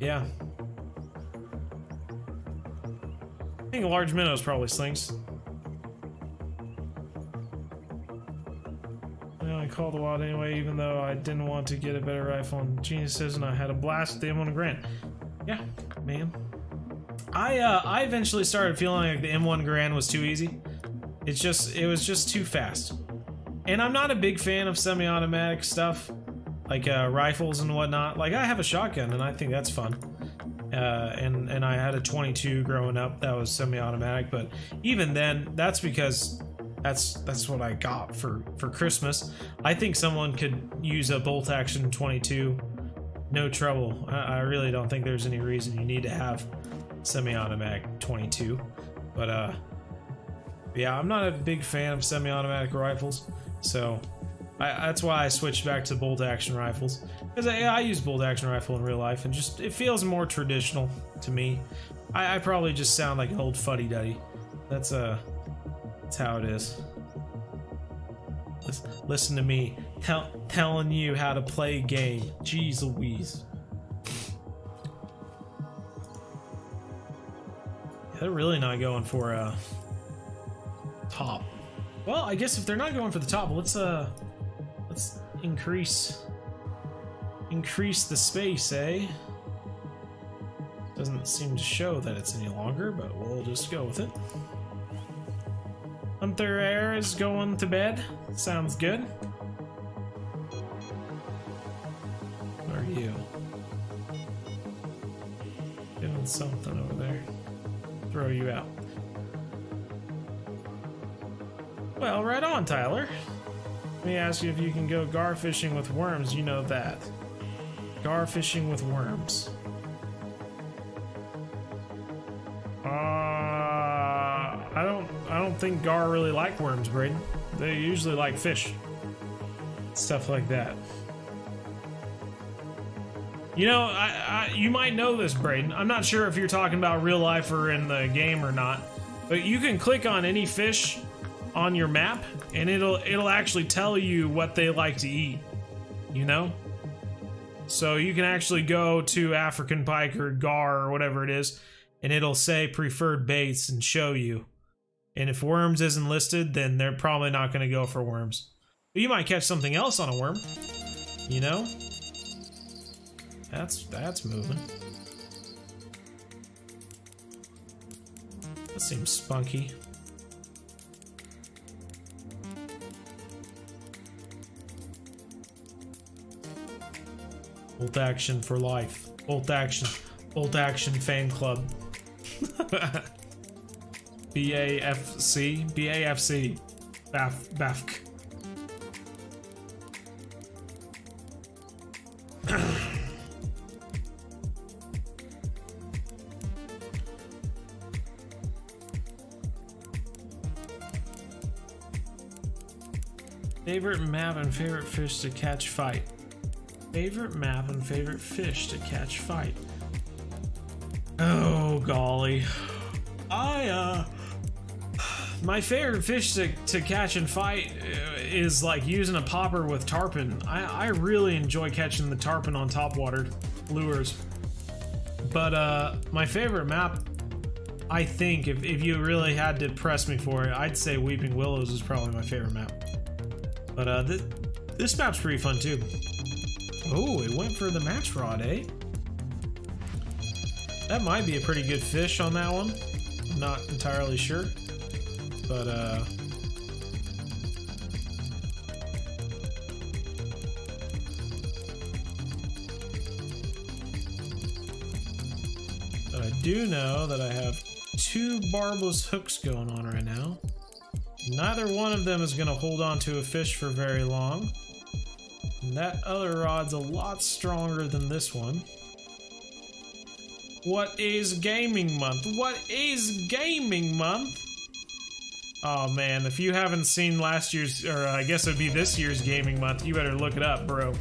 Yeah. I think large minnows probably slings. Well, I called a lot anyway, even though I didn't want to get a better rifle. And Genius says, and I had a blast with the M1 Garand. Yeah, man. I uh, I eventually started feeling like the M1 Garand was too easy. It's just it was just too fast. And I'm not a big fan of semi-automatic stuff, like uh, rifles and whatnot. Like I have a shotgun, and I think that's fun. Uh, and and I had a 22 growing up that was semi-automatic, but even then, that's because that's that's what I got for for Christmas. I think someone could use a bolt action 22, no trouble. I, I really don't think there's any reason you need to have semi-automatic 22, but uh. yeah, I'm not a big fan of semi-automatic rifles, so I, that's why I switched back to bolt action rifles. Because I, I use bolt action rifle in real life, and just it feels more traditional to me. I, I probably just sound like an old fuddy duddy. That's uh, that's how it is. Listen, listen to me tell, telling you how to play a game. Jeez Louise. Yeah, they're really not going for a top. Well, I guess if they're not going for the top, let's uh, let's increase increase the space, eh? Doesn't seem to show that it's any longer, but we'll just go with it. Hunter Air is going to bed. Sounds good. What are you? Doing something over there. Throw you out. Well, right on, Tyler. Let me ask you if you can go gar fishing with worms. You know that. Gar fishing with worms. Uh, I don't. I don't think gar really like worms, Braden. They usually like fish. Stuff like that. You know, I, I, you might know this, Braden. I'm not sure if you're talking about real life or in the game or not, but you can click on any fish on your map, and it'll it'll actually tell you what they like to eat. You know. So you can actually go to African pike or gar or whatever it is, and it'll say preferred baits and show you. And if worms isn't listed, then they're probably not going to go for worms. But you might catch something else on a worm. You know? That's that's moving. That seems spunky. Bolt action for life. Bolt action. Bolt action fan club. BAFC. BAFC. Baf BAFC. favorite map and favorite fish to catch fight. Favorite map and favorite fish to catch fight. Oh golly. I uh my favorite fish to, to catch and fight uh, is like using a popper with tarpon. I, I really enjoy catching the tarpon on topwater lures. But uh, my favorite map, I think, if, if you really had to press me for it, I'd say Weeping Willows is probably my favorite map. But uh, th this map's pretty fun too. Oh, it went for the match rod, eh? That might be a pretty good fish on that one. I'm not entirely sure. But, uh... But I do know that I have two barbless hooks going on right now. Neither one of them is going to hold on to a fish for very long. And that other rod's a lot stronger than this one. What is gaming month? What is gaming month? Oh man, if you haven't seen last year's, or I guess it'd be this year's gaming month, you better look it up, bro.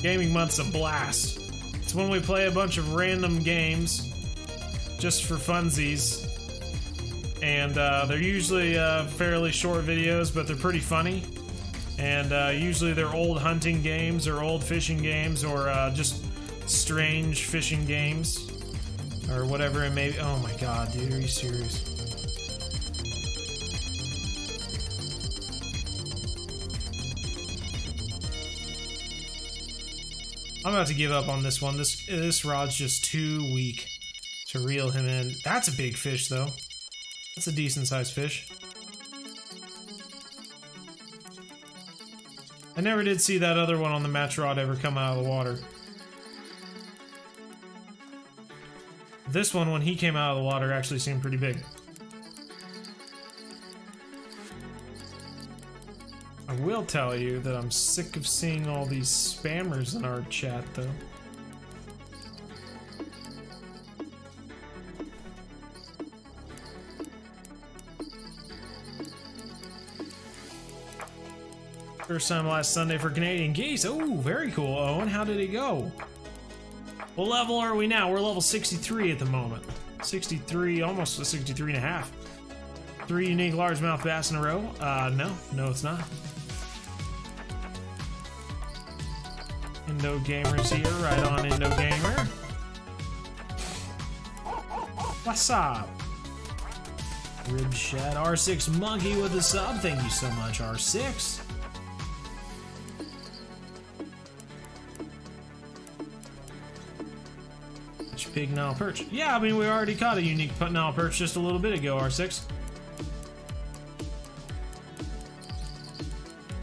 Gaming month's a blast. It's when we play a bunch of random games just for funsies. And uh, they're usually uh, fairly short videos, but they're pretty funny. And uh, usually they're old hunting games or old fishing games or uh, just strange fishing games or whatever it may be. Oh my god, dude, are you serious? I'm about to give up on this one. This this rod's just too weak to reel him in. That's a big fish, though. That's a decent sized fish. I never did see that other one on the match rod ever come out of the water. This one, when he came out of the water, actually seemed pretty big. I will tell you that I'm sick of seeing all these spammers in our chat, though. First time last Sunday for Canadian geese. Oh, very cool, Owen. How did it go? What level are we now? We're level 63 at the moment. 63, almost 63 and a half. Three unique largemouth bass in a row? Uh, no. No, it's not. Indo Gamers here, right on Indo Gamer. What's up? Rib Shed R6 Monkey with a sub. Thank you so much, R6. Nile Perch. Yeah, I mean, we already caught a unique Nile Perch just a little bit ago, R6.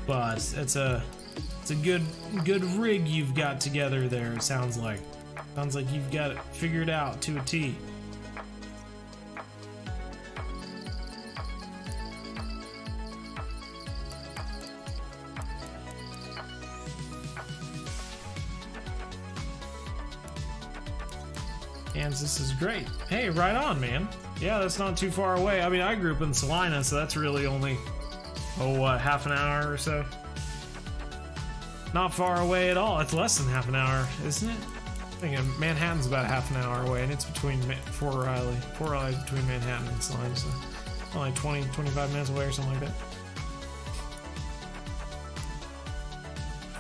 But it's a it's a good good rig you've got together there, it sounds like. Sounds like you've got it figured out to a T. Kansas is great. Hey, right on, man. Yeah, that's not too far away. I mean, I grew up in Salina, so that's really only, oh, what, half an hour or so? Not far away at all. It's less than half an hour, isn't it? I think um, Manhattan's about half an hour away, and it's between Fort Riley. Fort Riley's between Manhattan and Salina, so only 20, 25 minutes away or something like that.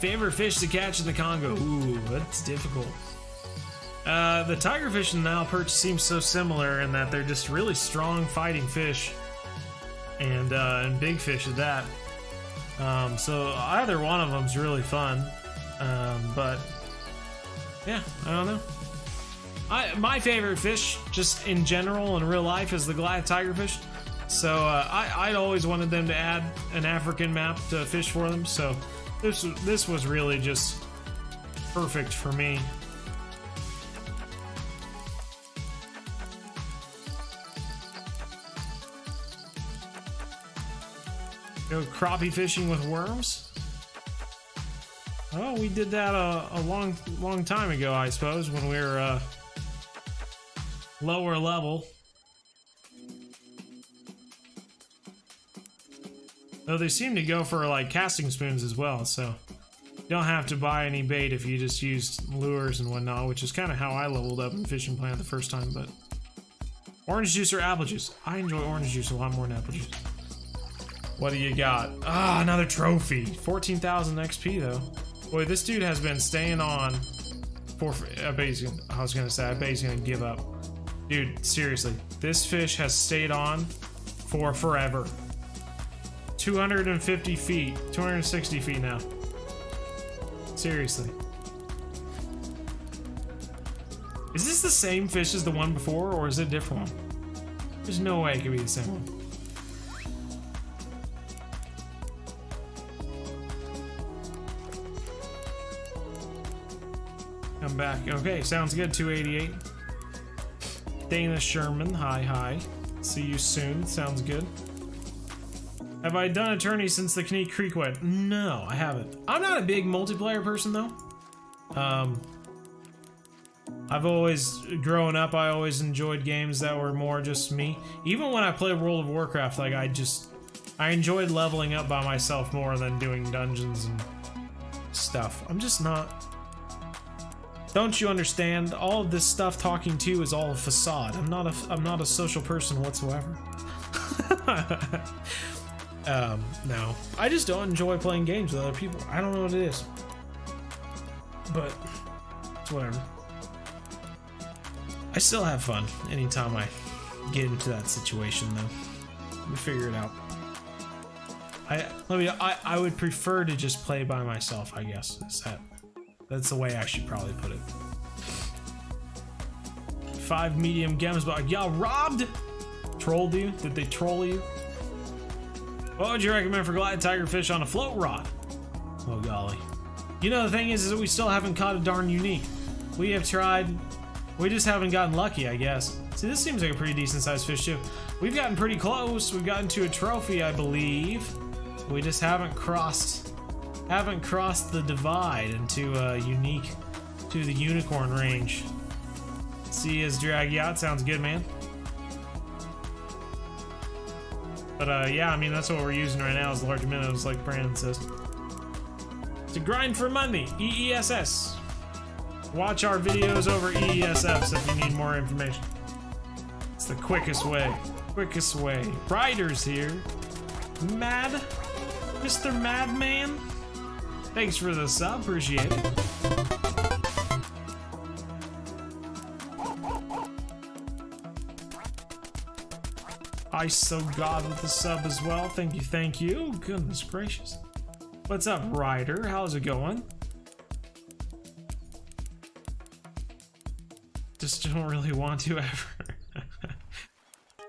Favorite fish to catch in the Congo? Ooh, that's difficult. Uh, the tigerfish and the Nile perch seem so similar in that they're just really strong fighting fish, and uh, and big fish at that. Um, so either one of them's really fun, um, but yeah, I don't know. I my favorite fish, just in general in real life, is the Goliath tigerfish. So uh, I I'd always wanted them to add an African map to fish for them. So this this was really just perfect for me. Go crappie fishing with worms? Oh, we did that a, a long, long time ago, I suppose, when we were uh, lower level. Though they seem to go for like casting spoons as well, so you don't have to buy any bait if you just used lures and whatnot, which is kind of how I leveled up in Fishing Planet the first time. But orange juice or apple juice? I enjoy orange juice a lot more than apple juice. What do you got? Ah, another trophy. 14,000 XP though. Boy, this dude has been staying on for. I bet he's gonna, I was gonna say, I bet he's gonna give up. Dude, seriously, this fish has stayed on for forever. 250 feet, 260 feet now. Seriously. Is this the same fish as the one before, or is it a different one? There's no way it could be the same one. Come back. Okay, sounds good. 288. Dana Sherman, hi, hi. See you soon. Sounds good. Have I done Attorney since the Knee Creek wed? No, I haven't. I'm not a big multiplayer person though. Um, I've always, growing up, I always enjoyed games that were more just me. Even when I played World of Warcraft, like I just, I enjoyed leveling up by myself more than doing dungeons and stuff. I'm just not. Don't you understand? All of this stuff talking to you is all a facade. I'm not a, I'm not a social person whatsoever. Um, no. I just don't enjoy playing games with other people. I don't know what it is. But it's whatever. I still have fun anytime I get into that situation though. Let me figure it out. I let me I, I would prefer to just play by myself, I guess. Is that that's the way I should probably put it. Five medium gems, but y'all robbed? Trolled you? Did they troll you? What would you recommend for Goliath tigerfish on a float rod? Oh golly. You know the thing is, is that we still haven't caught a darn unique. We have tried, we just haven't gotten lucky, I guess. See, this seems like a pretty decent sized fish too. We've gotten pretty close. We've gotten to a trophy, I believe. We just haven't crossed, haven't crossed the divide into a unique, to the unicorn range. See his drag yacht sounds good, man. But uh, yeah, I mean that's what we're using right now is large minnows, like Brandon says. to grind for money. EESS. Watch our videos over EESFs if you need more information. It's the quickest way. Quickest way. Ryder's here. Mad? Mr. Madman? Thanks for the sub, appreciate it. I so God with the sub as well. Thank you, thank you. Goodness gracious. What's up, Ryder? How's it going? Just don't really want to ever.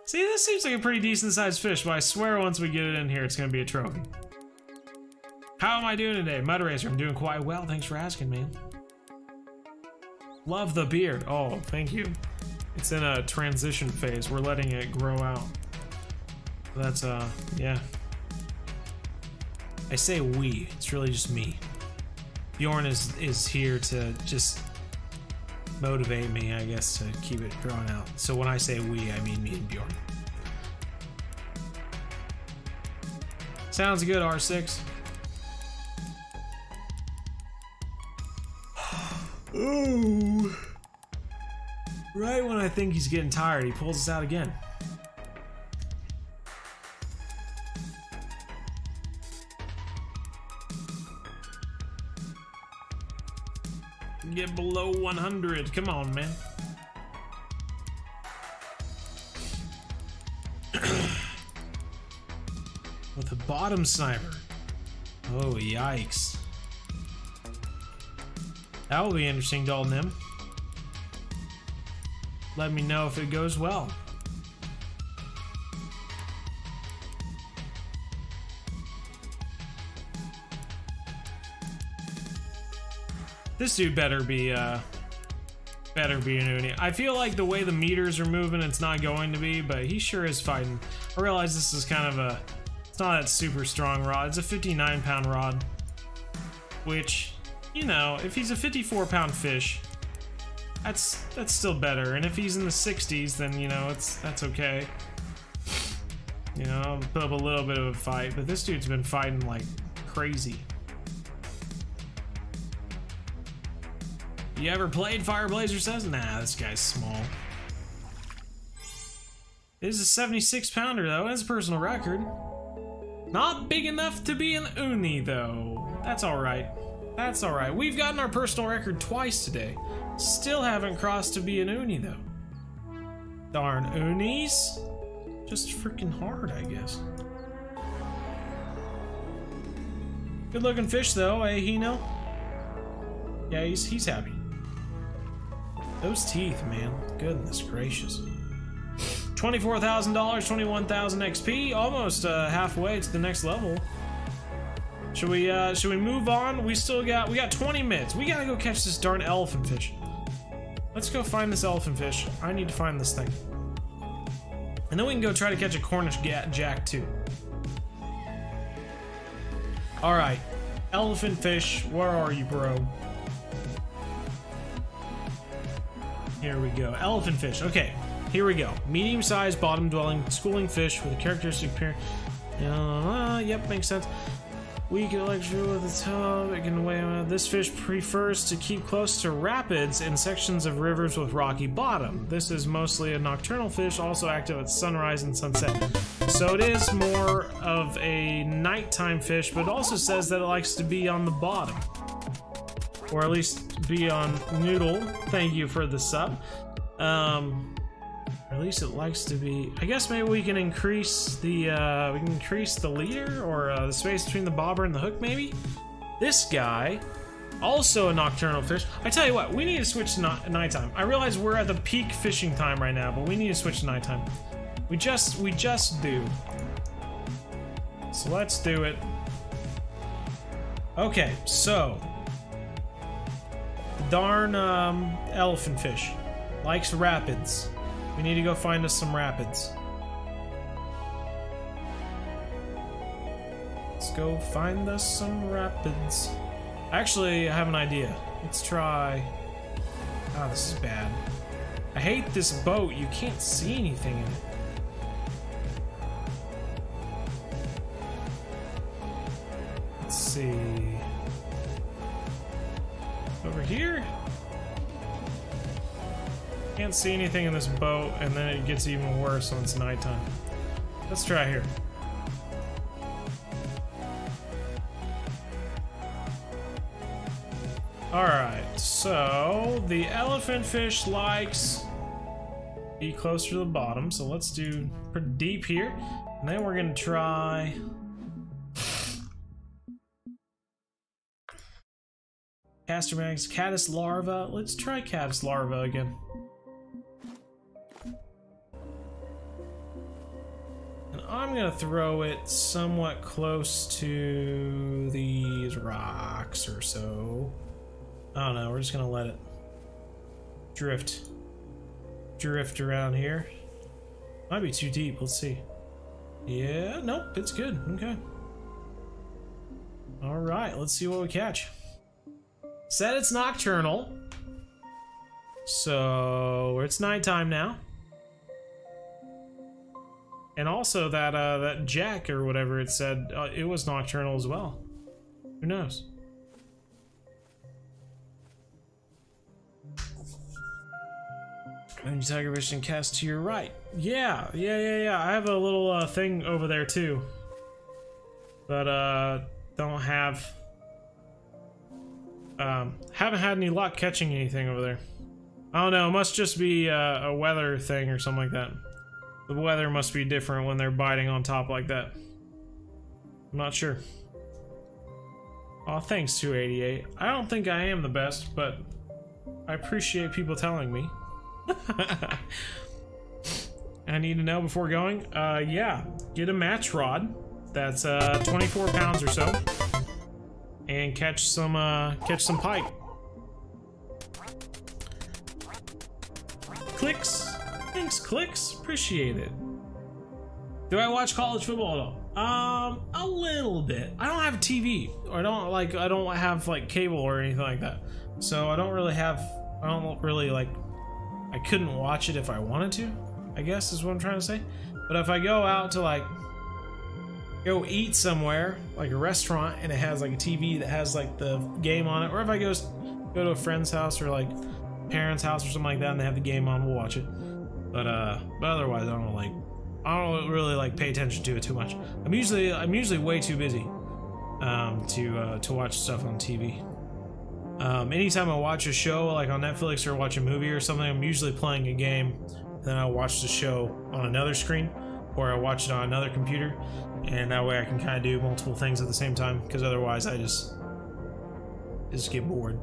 See, this seems like a pretty decent sized fish, but I swear once we get it in here, it's gonna be a trophy. How am I doing today? Mud Racer, I'm doing quite well. Thanks for asking, man. Love the beard. Oh, thank you. It's in a transition phase. We're letting it grow out. That's, uh, yeah. I say we. It's really just me. Bjorn is is here to just motivate me, I guess, to keep it growing out. So when I say we, I mean me and Bjorn. Sounds good, R6. Ooh. Right when I think he's getting tired, he pulls us out again. Get below 100. Come on, man. With a bottom sniper. Oh, yikes. That will be interesting, Dalton M. Let me know if it goes well. This dude better be, uh, better be an Uni. I feel like the way the meters are moving, it's not going to be, but he sure is fighting. I realize this is kind of a, it's not that super strong rod. It's a 59 pound rod, which, you know, if he's a 54 pound fish, that's that's still better. And if he's in the 60s, then you know it's that's okay. You know, I'll put up a little bit of a fight, but this dude's been fighting like crazy. You ever played Fireblazer says? Nah, this guy's small. It is a 76 pounder though, it's a personal record. Not big enough to be an uni though. That's alright. That's alright. We've gotten our personal record twice today. Still haven't crossed to be an uni though. Darn unis. Just freaking hard, I guess. Good looking fish though, eh, Hino? Yeah, he's he's happy. Those teeth, man. Goodness gracious. $24,000, 21,000 XP, almost uh, halfway to the next level. Should we uh should we move on? We still got we got 20 minutes. We gotta go catch this darn elephant fish. Let's go find this elephant fish. I need to find this thing. And then we can go try to catch a Cornish jack too. Alright. Elephant fish, where are you, bro? Here we go. Elephant fish. Okay, here we go. Medium-sized, bottom-dwelling, schooling fish with a characteristic appearance. Uh, yep, makes sense. Weak electrical at the top. It can weigh. Uh, this fish prefers to keep close to rapids and sections of rivers with rocky bottom. This is mostly a nocturnal fish, also active at sunrise and sunset. So it is more of a nighttime fish, but also says that it likes to be on the bottom or at least be on Noodle. Thank you for the sub. Um, or at least it likes to be. I guess maybe we can increase the uh, we can increase the leader or uh, the space between the bobber and the hook. Maybe this guy, also a nocturnal fish. I tell you what, we need to switch to night nighttime. I realize we're at the peak fishing time right now, but we need to switch to nighttime. We just we just do. So let's do it. Okay, so darn um, elephant fish. Likes rapids. We need to go find us some rapids. Let's go find us some rapids. Actually, I have an idea. Let's try... Oh, this is bad. I hate this boat. You can't see anything in it. Let's see... Over here? Can't see anything in this boat, and then it gets even worse when it's nighttime. Let's try here. Alright, so the elephant fish likes be closer to the bottom, so let's do pretty deep here. And then we're gonna try Castermax, caddis larva. Let's try caddis larva again. And I'm gonna throw it somewhat close to these rocks or so. I don't know, we're just gonna let it drift. Drift around here. Might be too deep, let's see. Yeah, nope, it's good, okay. Alright, let's see what we catch. Said it's nocturnal. So it's nighttime now. And also that uh, that Jack or whatever it said, uh, it was nocturnal as well. Who knows? And tiger vision cast to your right. Yeah, yeah, yeah, yeah. I have a little uh, thing over there too. But uh, don't have um, haven't had any luck catching anything over there. I don't know, it must just be uh, a weather thing or something like that. The weather must be different when they're biting on top like that. I'm not sure. Oh, thanks, 288. I don't think I am the best, but I appreciate people telling me. I need to know before going. Uh, yeah, get a match rod. That's uh, 24 pounds or so and catch some uh, catch some pike. Clicks, thanks, clicks. Appreciate it. Do I watch college football at all? Um, a little bit. I don't have TV, or I don't like. I don't have like cable or anything like that. So I don't really have. I don't really like. I couldn't watch it if I wanted to. I guess is what I'm trying to say. But if I go out to like go eat somewhere, like a restaurant, and it has like a TV that has like the game on it, or if I go go to a friend's house or like parents' house or something like that, and they have the game on, we'll watch it. But uh, but otherwise, I don't like, I don't really like pay attention to it too much. I'm usually I'm usually way too busy um, to uh, to watch stuff on TV. Um, anytime I watch a show like on Netflix or watch a movie or something, I'm usually playing a game. Then I watch the show on another screen, or I watch it on another computer and that way I can kind of do multiple things at the same time because otherwise I just just get bored.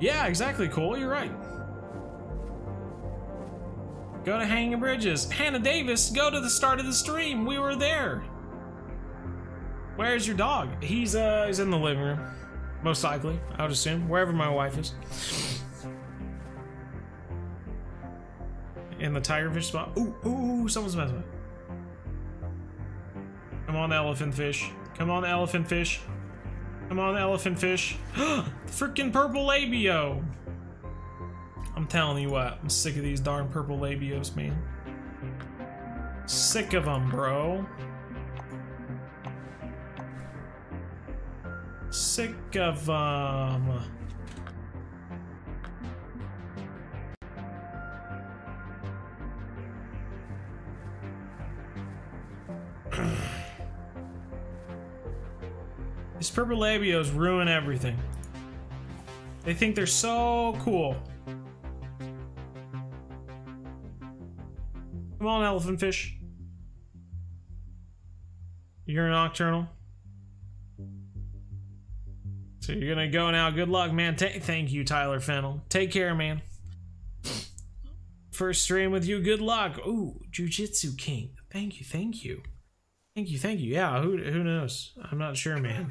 Yeah, exactly, Cole. You're right. Go to Hanging Bridges. Hannah Davis, go to the start of the stream. We were there. Where's your dog? He's uh he's in the living room. Most likely, I would assume. Wherever my wife is. In the tigerfish spot. Ooh, ooh, someone's messing with. Come on, elephant fish. Come on, elephant fish. Come on, elephant fish. Freaking purple labeo. I'm telling you what, I'm sick of these darn purple labeos, man. Sick of them, bro. Sick of um, them. These purple labios ruin everything. They think they're so cool. Come on, elephant fish. You're nocturnal. So you're gonna go now. Good luck, man. T thank you, Tyler Fennel. Take care, man. First stream with you. Good luck. Ooh, Jujitsu King. Thank you, thank you. Thank you, thank you. Yeah, who who knows? I'm not sure, man.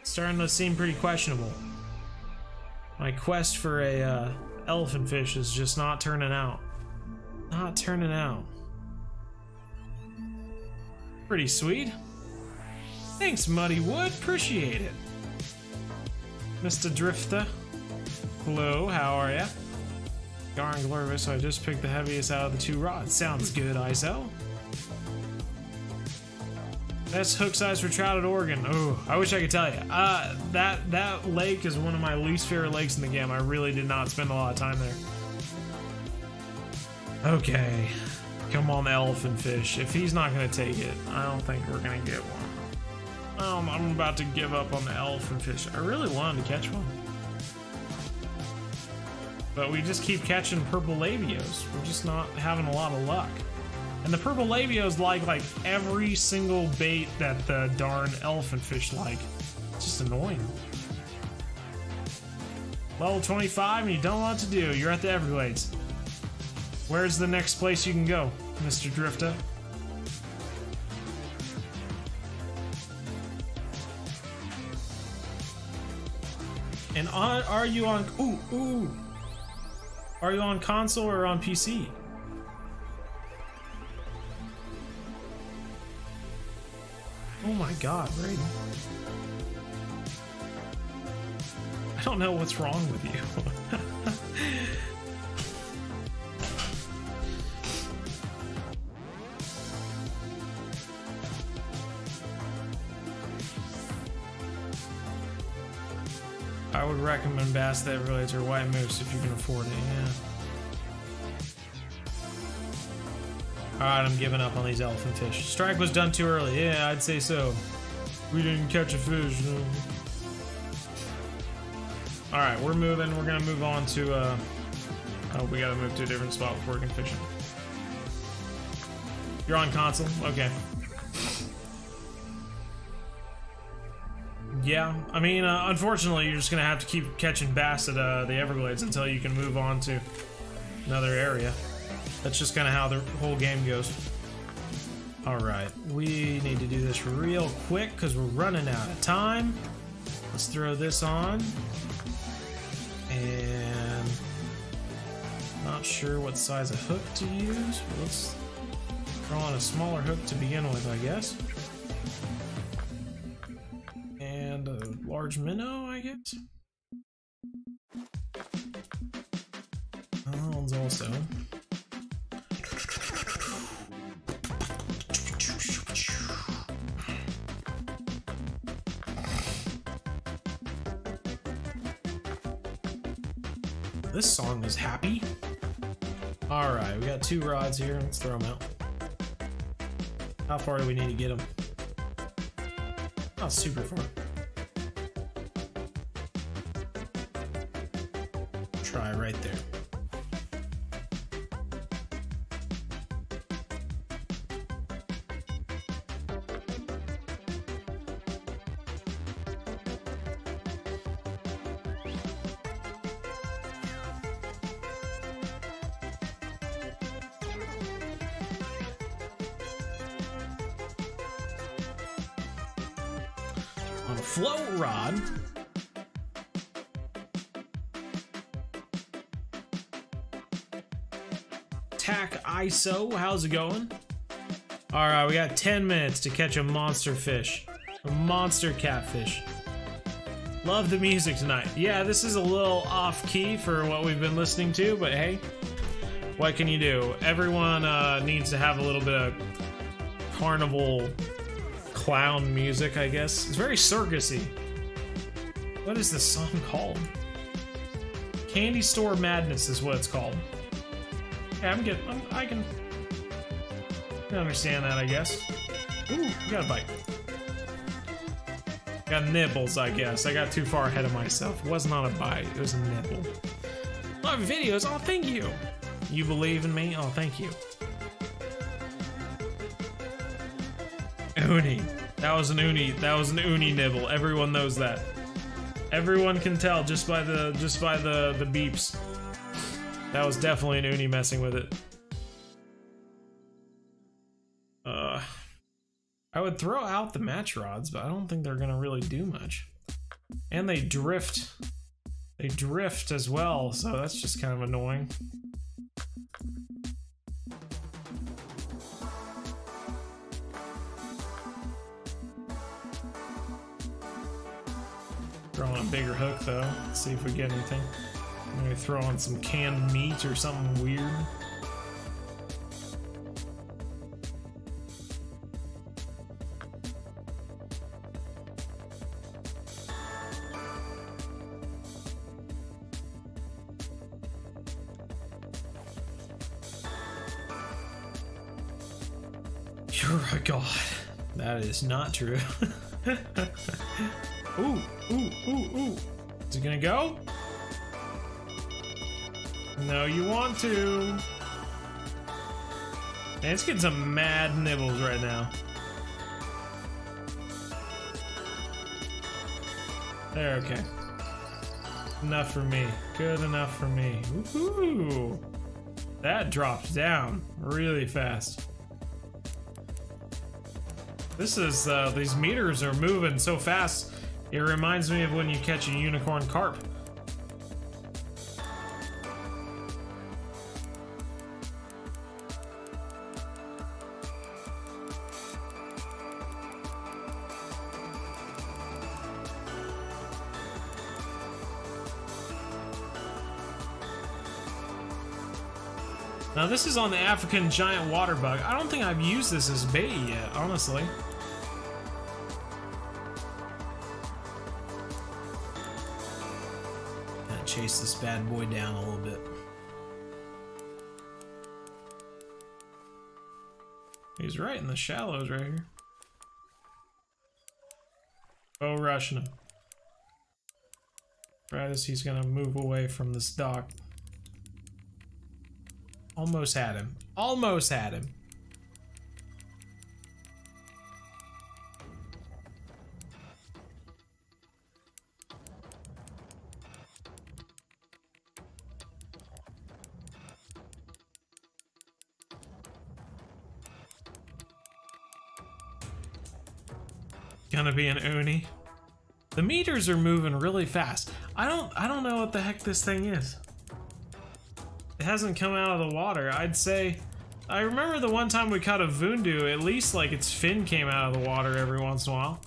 It's starting to seem pretty questionable. My quest for a uh, elephant fish is just not turning out. Not turning out. Pretty sweet. Thanks, Muddy Wood. Appreciate it. Mr. Drifter. Hello, how are ya? Garn Glorvis, I just picked the heaviest out of the two rods. Sounds good, ISO. Best hook size for trout at Oregon. Oh, I wish I could tell you. Uh, that that lake is one of my least favorite lakes in the game. I really did not spend a lot of time there. Okay, come on, elephant fish. If he's not gonna take it, I don't think we're gonna get one. Um, I'm about to give up on the elephant fish. I really wanted to catch one. But we just keep catching purple labeos. We're just not having a lot of luck. And the purple labeos like like every single bait that the darn elephant fish like. It's just annoying. Level 25 and you don't know what to do. You're at the Everglades. Where's the next place you can go, Mr. Drifter? And on, are you on? Ooh, ooh. Are you on console or on PC? Oh my god, Brayden. I don't know what's wrong with you. I would recommend bass that relates or white moose if you can afford it, yeah. Alright, I'm giving up on these elephant fish. Strike was done too early. Yeah, I'd say so. We didn't catch a fish. No. Alright, we're moving. We're gonna move on to, uh... Oh, we gotta move to a different spot before we can fish it. You're on console? Okay. Yeah, I mean, uh, unfortunately, you're just gonna have to keep catching bass at uh, the Everglades until you can move on to another area. That's just kind of how the whole game goes. All right, we need to do this real quick because we're running out of time. Let's throw this on. And not sure what size of hook to use, let's throw on a smaller hook to begin with, I guess. And a large minnow, I guess. That one's also. This song is happy. All right, we got two rods here. Let's throw them out. How far do we need to get them? Not super far. ISO, how's it going? All right, we got 10 minutes to catch a monster fish, a monster catfish. Love the music tonight. Yeah, this is a little off key for what we've been listening to, but hey, what can you do? Everyone uh, needs to have a little bit of carnival clown music, I guess. It's very circusy. What is this song called? Candy Store Madness is what it's called. Yeah, I'm good. I'm, I can, understand that, I guess. Ooh, got a bite. Got nibbles, I guess. I got too far ahead of myself. It was not a bite. It was a nibble. Love videos. Oh, thank you. You believe in me? Oh, thank you. Uni. That was an uni. That was an uni nibble. Everyone knows that. Everyone can tell just by the just by the the beeps. That was definitely an uni messing with it. Uh, I would throw out the match rods, but I don't think they're gonna really do much. And they drift. They drift as well, so that's just kind of annoying. Throw on a bigger hook though. Let's see if we get anything. Throw in some canned meat or something weird. You're a god. That is not true. ooh, ooh, ooh, ooh. Is it gonna go? No, you want to. Man, it's getting some mad nibbles right now. There, okay. Enough for me. Good enough for me. Woohoo! That dropped down really fast. This is, uh, these meters are moving so fast, it reminds me of when you catch a unicorn carp. Now this is on the African giant water bug. I don't think I've used this as bait yet, honestly. Gotta chase this bad boy down a little bit. He's right in the shallows right here. Oh, rushing him. Right as he's gonna move away from this dock. Almost had him. Almost had him. Gonna be an uni. The meters are moving really fast. I don't I don't know what the heck this thing is. Hasn't come out of the water. I'd say I remember the one time we caught a Vundu, at least like its fin came out of the water every once in a while.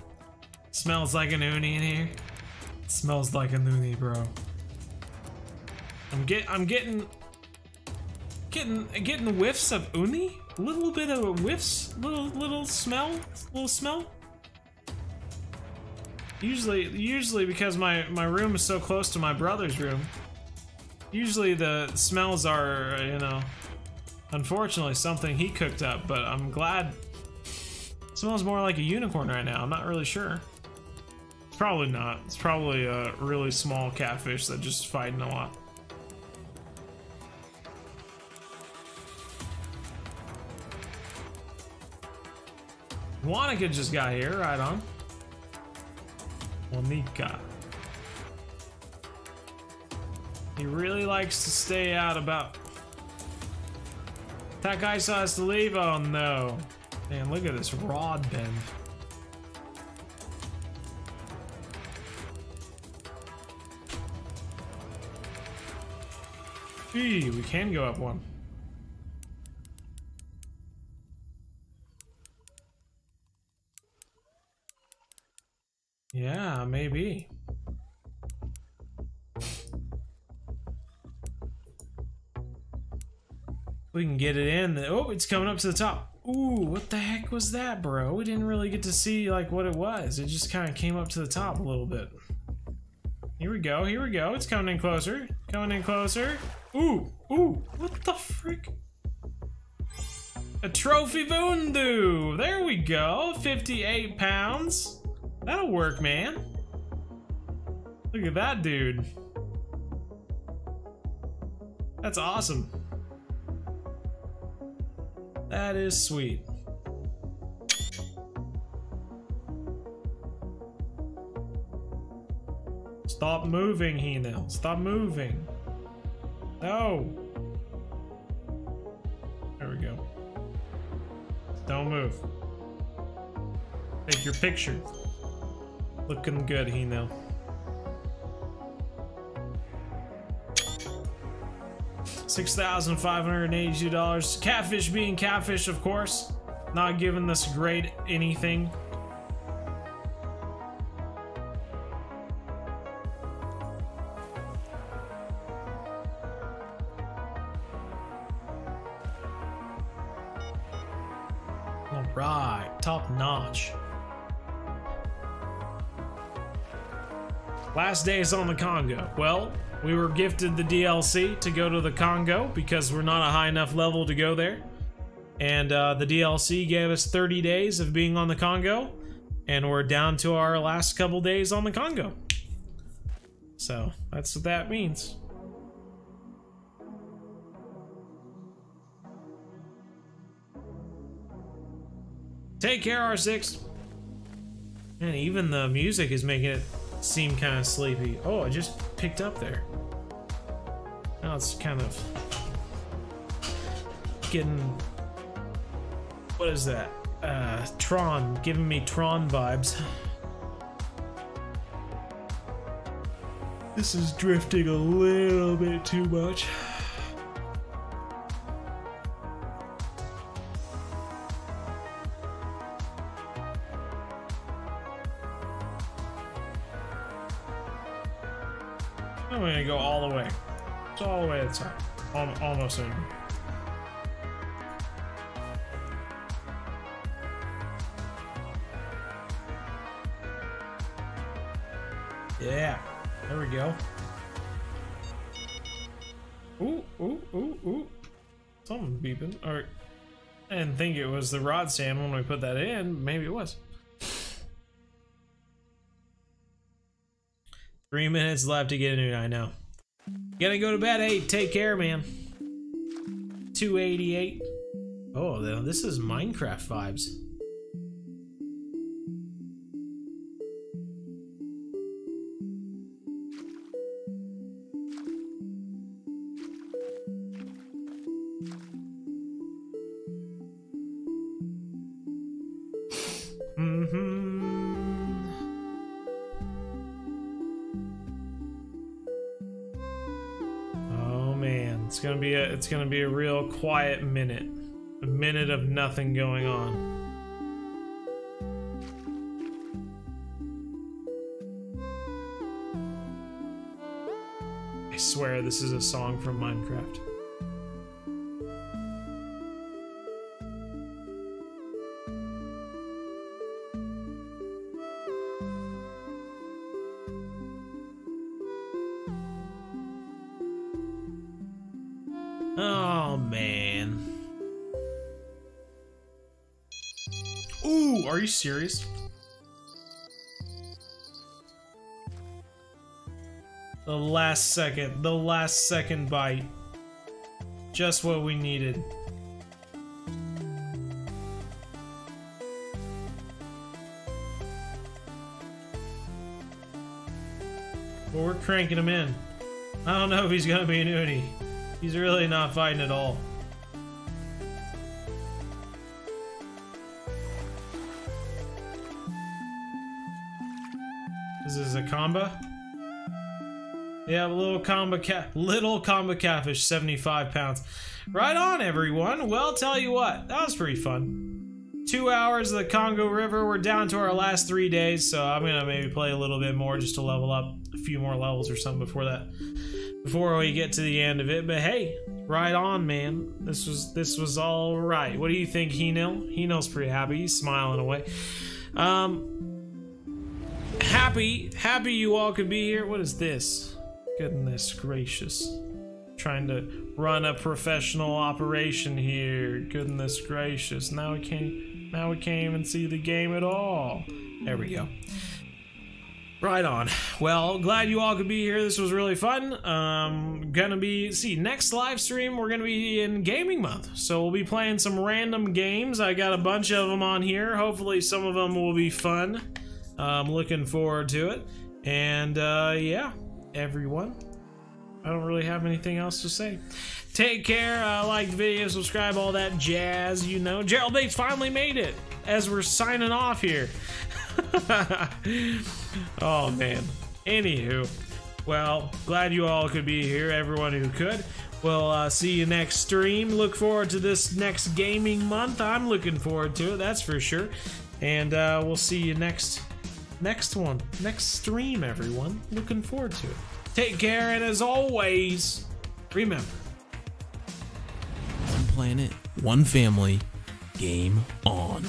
Smells like an uni in here. It smells like an uni, bro. I'm get I'm getting getting getting whiffs of uni. A little bit of whiffs, little little smell, little smell. Usually, usually because my my room is so close to my brother's room. Usually the smells are, you know, unfortunately something he cooked up. But I'm glad. It smells more like a unicorn right now. I'm not really sure. It's probably not. It's probably a really small catfish that just fighting a lot. Wanaka just got here, right on. Monica. He really likes to stay out about... That guy saw us leave? Oh no. Man, look at this rod bend. Gee, we can go up one. Yeah, maybe. We can get it in. Oh, it's coming up to the top. Ooh, what the heck was that, bro? We didn't really get to see like what it was. It just kind of came up to the top a little bit. Here we go, here we go. It's coming in closer. Coming in closer. Ooh, ooh, what the frick? A trophy Vundu. There we go. 58 pounds. That'll work, man. Look at that dude. That's awesome. That is sweet. Stop moving, Hino. Stop moving. No. There we go. Don't move. Take your picture. Looking good, Hino. Six thousand five hundred eighty-two dollars. Catfish being catfish, of course. Not giving this great anything. All right, top notch. Last days on the Congo. Well, we were gifted the DLC to go to the Congo because we're not a high enough level to go there. And uh, the DLC gave us 30 days of being on the Congo, and we're down to our last couple days on the Congo. So that's what that means. Take care, R6. And even the music is making it seem kind of sleepy. Oh, I just picked up there. Now it's kind of getting. What is that? Uh, Tron, giving me Tron vibes. This is drifting a little bit too much. Go all the way. It's all the way to the top. Al- almost in. Yeah, there we go. Ooh, ooh, ooh, ooh. Something beeping. All right. I didn't think it was the rod stand when we put that in. Maybe it was. Three minutes left to get it, I know. Gotta go to bed, hey, take care, man. 288. Oh, this is Minecraft vibes. It's gonna be a real quiet minute. A minute of nothing going on. I swear this is a song from Minecraft. Serious? The last second, the last second bite. Just what we needed. Well, we're cranking him in. I don't know if he's gonna be an uni. He's really not fighting at all. Is this a? Yeah, little combo cat, little combo catfish, 75 pounds. Right on, everyone. Well, tell you what, that was pretty fun. Two hours of the Congo River. We're down to our last three days, so I'm gonna maybe play a little bit more just to level up a few more levels or something before that before we get to the end of it. But hey, right on, man. This was this was all right. What do you think, Henil? Henil's pretty happy. He's smiling away. Um, happy, happy you all could be here. What is this? Goodness gracious. Trying to run a professional operation here. Goodness gracious. Now we can't. Now we can't even see the game at all. There we go. Right on. Well, glad you all could be here. This was really fun. Um, gonna be see next live stream. We're gonna be in gaming month, so we'll be playing some random games. I got a bunch of them on here. Hopefully, some of them will be fun. I'm looking forward to it. And uh, yeah, everyone. I don't really have anything else to say. Take care. Uh, like the video, subscribe, all that jazz. You know, Gerald Bates finally made it. As we're signing off here. oh man. Anywho, well, glad you all could be here, everyone who could. We'll uh, see you next stream. Look forward to this next gaming month. I'm looking forward to it, that's for sure. And uh, we'll see you next next one, next stream, everyone. Looking forward to it. Take care, and as always, remember. One planet, one family, game on.